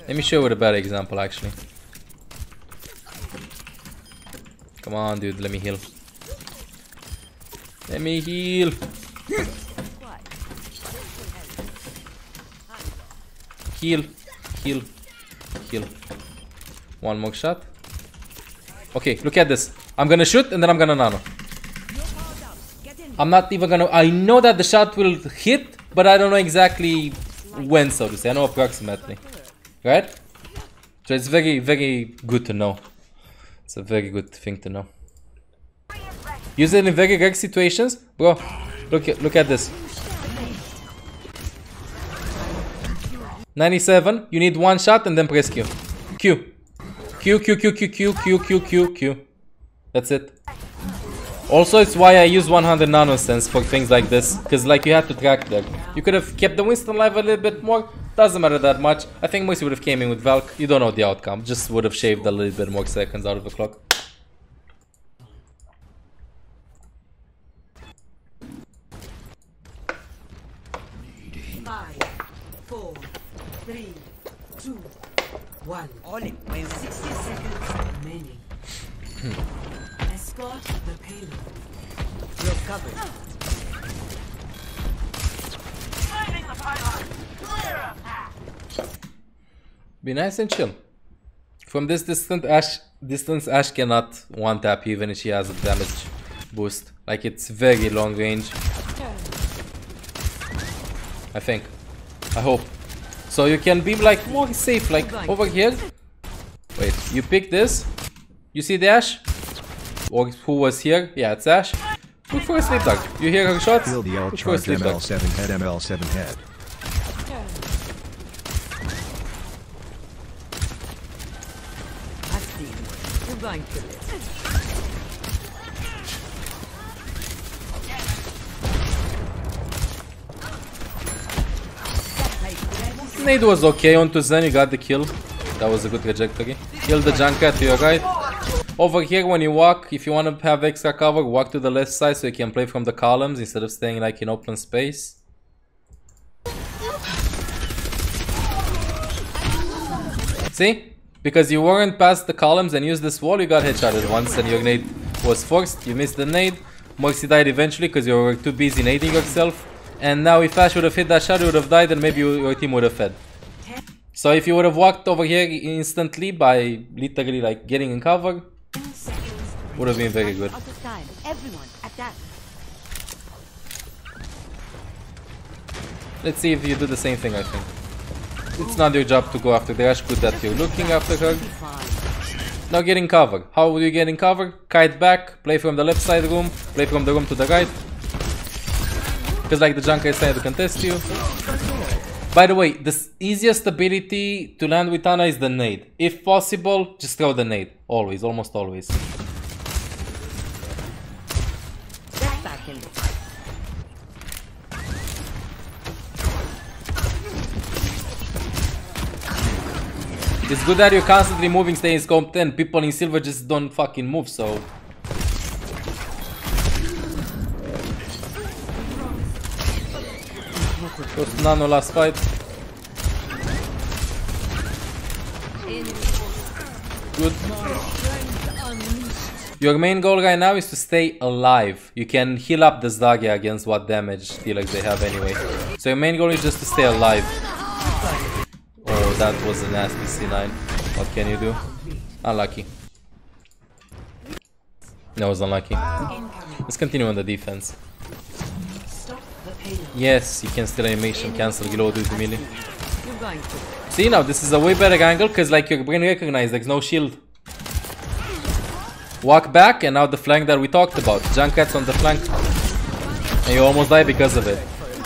Let me show you a better example actually. Come on dude, let me heal. Let me heal. Heal, heal, heal. One more shot. Okay, look at this. I'm gonna shoot and then I'm gonna nano. I'm not even gonna... I know that the shot will hit, but I don't know exactly when, so to say. I know approximately. Right? So it's very, very good to know. It's a very good thing to know. Use it in very rare situations. Bro, look look at this. 97, you need one shot and then press Q. Q. Q, Q, Q, Q, Q, Q, Q, Q, Q. That's it. Also, it's why I use 100 nanosense for things like this. Because, like, you have to track that. You could have kept the Winston alive a little bit more. Doesn't matter that much. I think Moisty would have came in with Valk. You don't know the outcome. Just would have shaved a little bit more seconds out of the clock. Five, four, three, two, one. Ole, well, 60 seconds remaining. Hmm. Escort the payload. you're covered. Ah. Be nice and chill. From this distant Ashe distance, Ashe cannot one tap you even if she has a damage boost. Like it's very long range. I think. I hope. So you can be like more safe, like over here. Wait, you pick this. You see the Ashe? Or who was here? Yeah, it's Ashe. Look for a sleep dart. You hear her shots? Feel the L Look for a sleep dart. ML7 head ML7 head. I see. We're going to live. Nade was okay onto Zen, you got the kill. That was a good trajectory. Kill the Junker to your right. Over here, when you walk, if you want to have extra cover, walk to the left side so you can play from the columns instead of staying like in open space. See? Because you weren't past the columns and used this wall, you got headshotted once and your nade was forced. You missed the nade. Moxie died eventually because you were too busy nading yourself. And now if Ash would have hit that shot, you would have died and maybe your team would have fed. So if you would have walked over here instantly by literally like getting in cover, would have been very good. Let's see if you do the same thing, I think. It's not your job to go after the Ashe, good that you're looking after her. Now get in cover. How will you get in cover? Kite back, play from the left side room, play from the room to the right. Because like the Junker is trying to contest you. By the way, the easiest ability to land with Ana is the nade. If possible, just throw the nade. Always, almost always. It's good that you're constantly moving, staying scoped. 10. People in silver just don't fucking move, so First nano last fight. Good. Your main goal right now is to stay alive. You can heal up the Zarya against what damage dealers they have anyway. So your main goal is just to stay alive. Oh, that was a nasty C9. What can you do? Unlucky. That was unlucky. Let's continue on the defense. Yes, you can still animation cancel melee. You're going to live. See now, this is a way better angle because like your brain recognized there's no shield. Walk back and now the flank that we talked about. Junkrat's on the flank. And you almost die because of it.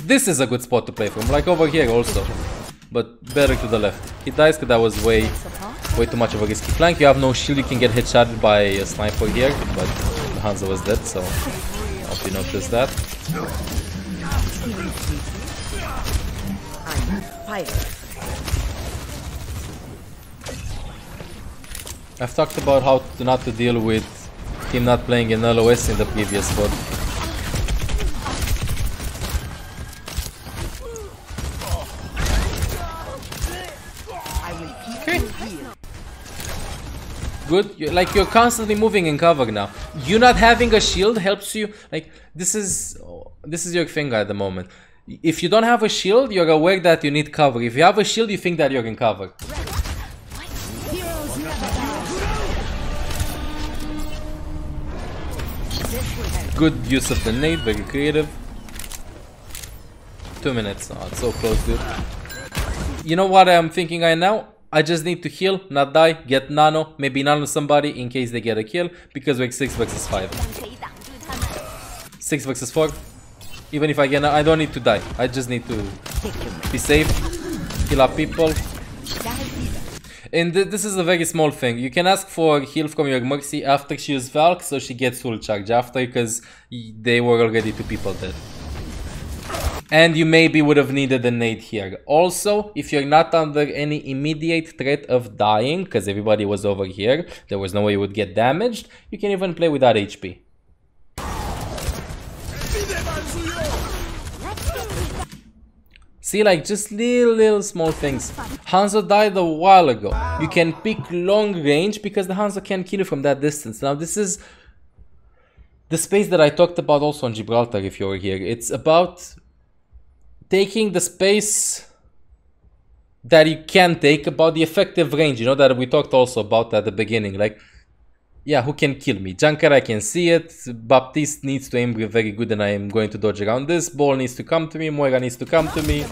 This is a good spot to play from, like over here also. But better to the left. He dies because that was way way too much of a risky flank. You have no shield, you can get headshotted by a sniper here, but Hanzo was dead, so hope you noticed that. I'm fighter. I've talked about how to not to deal with him not playing in LOS in the previous spot. Okay. Good. you like you're constantly moving in cover now. You not having a shield helps you. Like this is this is your thing at the moment. If you don't have a shield, you're aware that you need cover. If you have a shield, you think that you're in cover. Good use of the nade, very creative. Two minutes. Oh, so close, dude. You know what I'm thinking right now? I just need to heal, not die, get nano, maybe nano somebody in case they get a kill, because we're 6 versus 5. 6 versus 4. Even if I get, I don't need to die. I just need to be safe, heal up people. And th this is a very small thing. You can ask for heal from your Mercy after she uses Valk, so she gets full charge after, because they were already two people dead. And you maybe would have needed a nade here. Also, if you're not under any immediate threat of dying, because everybody was over here, there was no way you would get damaged, you can even play without HP. See, like, just little, little small things. Hanzo died a while ago. You can pick long range because the Hanzo can kill you from that distance. Now, this is the space that I talked about also on Gibraltar if you're here. It's about taking the space that you can take about the effective range, you know, that we talked also about at the beginning. Like, yeah, who can kill me? Junker, I can see it. Baptiste needs to aim very good and I am going to dodge around this. Ball needs to come to me. Moira needs to come to me.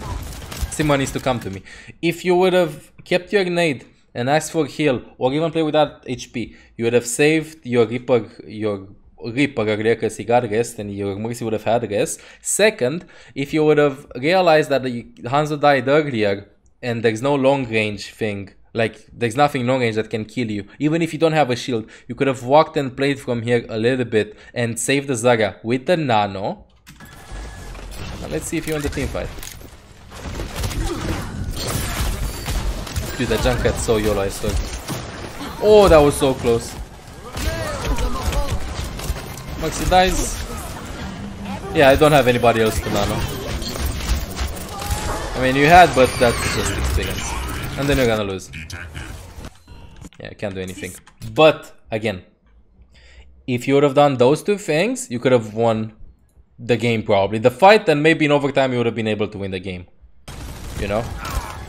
Sima needs to come to me. If you would have kept your nade and asked for heal or even play without HP, you would have saved your Reaper, your Got rest and your Mercy would have had rest. Second, if you would have realized that the Hanzo died earlier and there's no long range thing, like there's nothing long range that can kill you. Even if you don't have a shield, you could have walked and played from here a little bit and saved the Zarya with the Nano. Now let's see if you win the team fight. Dude, that Junkrat's so YOLO, I swear. Oh, that was so close. Maxi dies. Yeah, I don't have anybody else to nano. I mean, you had, but that's just experience. And then you're gonna lose. Yeah, I can't do anything. But, again, if you would have done those two things, you could have won the game probably. The fight, and maybe in overtime you would have been able to win the game. You know?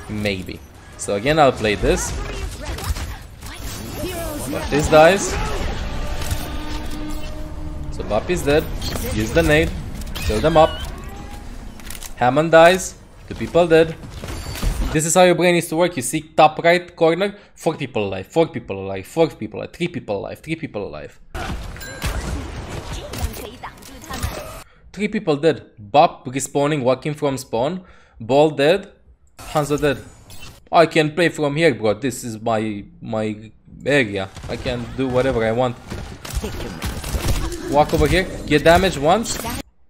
Maybe. So again, I'll play this. This dies. So Bap is dead. Use the nade. Kill them up. Hammond dies. Two people dead. This is how your brain needs to work. You see top right corner, four people alive, four people alive, four people alive, three people alive, three people alive. Three people dead. Bap respawning, walking from spawn. Ball dead. Hanzo dead. I can play from here, bro. This is my my area. I can do whatever I want. Walk over here, get damage once.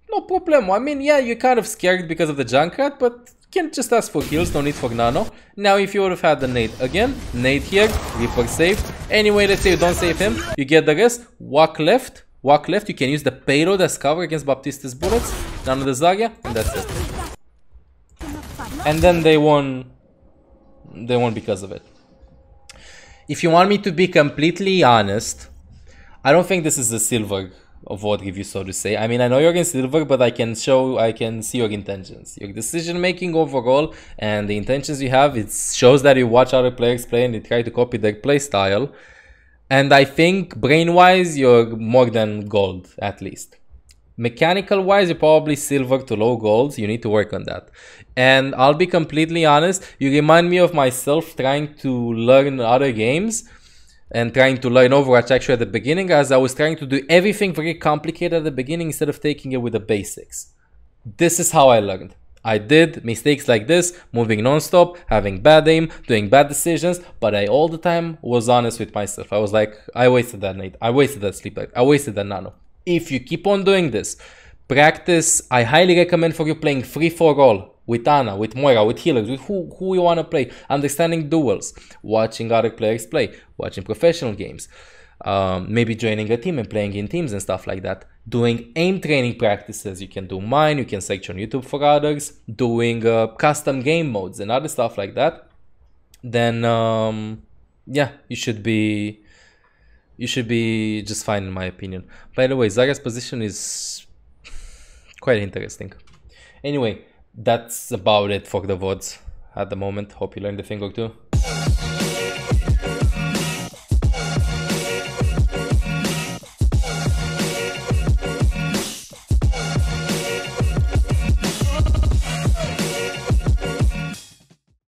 No problem. I mean, yeah, you're kind of scared because of the Junkrat, but can just ask for heals, no need for nano. Now if you would have had the nade again, nade here, Reaper saved. Anyway, let's say you don't save him, you get the rest, walk left, walk left, you can use the payload as cover against Baptiste's bullets, nano the Zarya, and that's it. And then they won, they won because of it. If you want me to be completely honest, I don't think this is a silver of what review, so to say. I mean, I know you're in silver, but I can show, I can see your intentions, your decision making overall, and the intentions you have. It shows that you watch other players play and you try to copy their play style. And I think brain wise, you're more than gold at least. Mechanical wise, you're probably silver to low golds. You need to work on that. And I'll be completely honest, you remind me of myself trying to learn other games and trying to learn Overwatch actually at the beginning as I was trying to do everything very complicated at the beginning instead of taking it with the basics. This is how I learned. I did mistakes like this, moving non-stop, having bad aim, doing bad decisions, but I all the time was honest with myself. I was like, I wasted that nade, I wasted that sleep, I wasted that nano. If you keep on doing this, practice, I highly recommend for you playing free for all with Ana, with Moira, with healers, with who, who you want to play, understanding duels, watching other players play, watching professional games, um, maybe joining a team and playing in teams and stuff like that. Doing aim training practices, you can do mine, you can search on YouTube for others, doing uh, custom game modes and other stuff like that. Then, um, yeah, you should be you should be just fine in my opinion. By the way, Zarya's position is quite interesting. Anyway, that's about it for the VODs at the moment. Hope you learned a thing or two.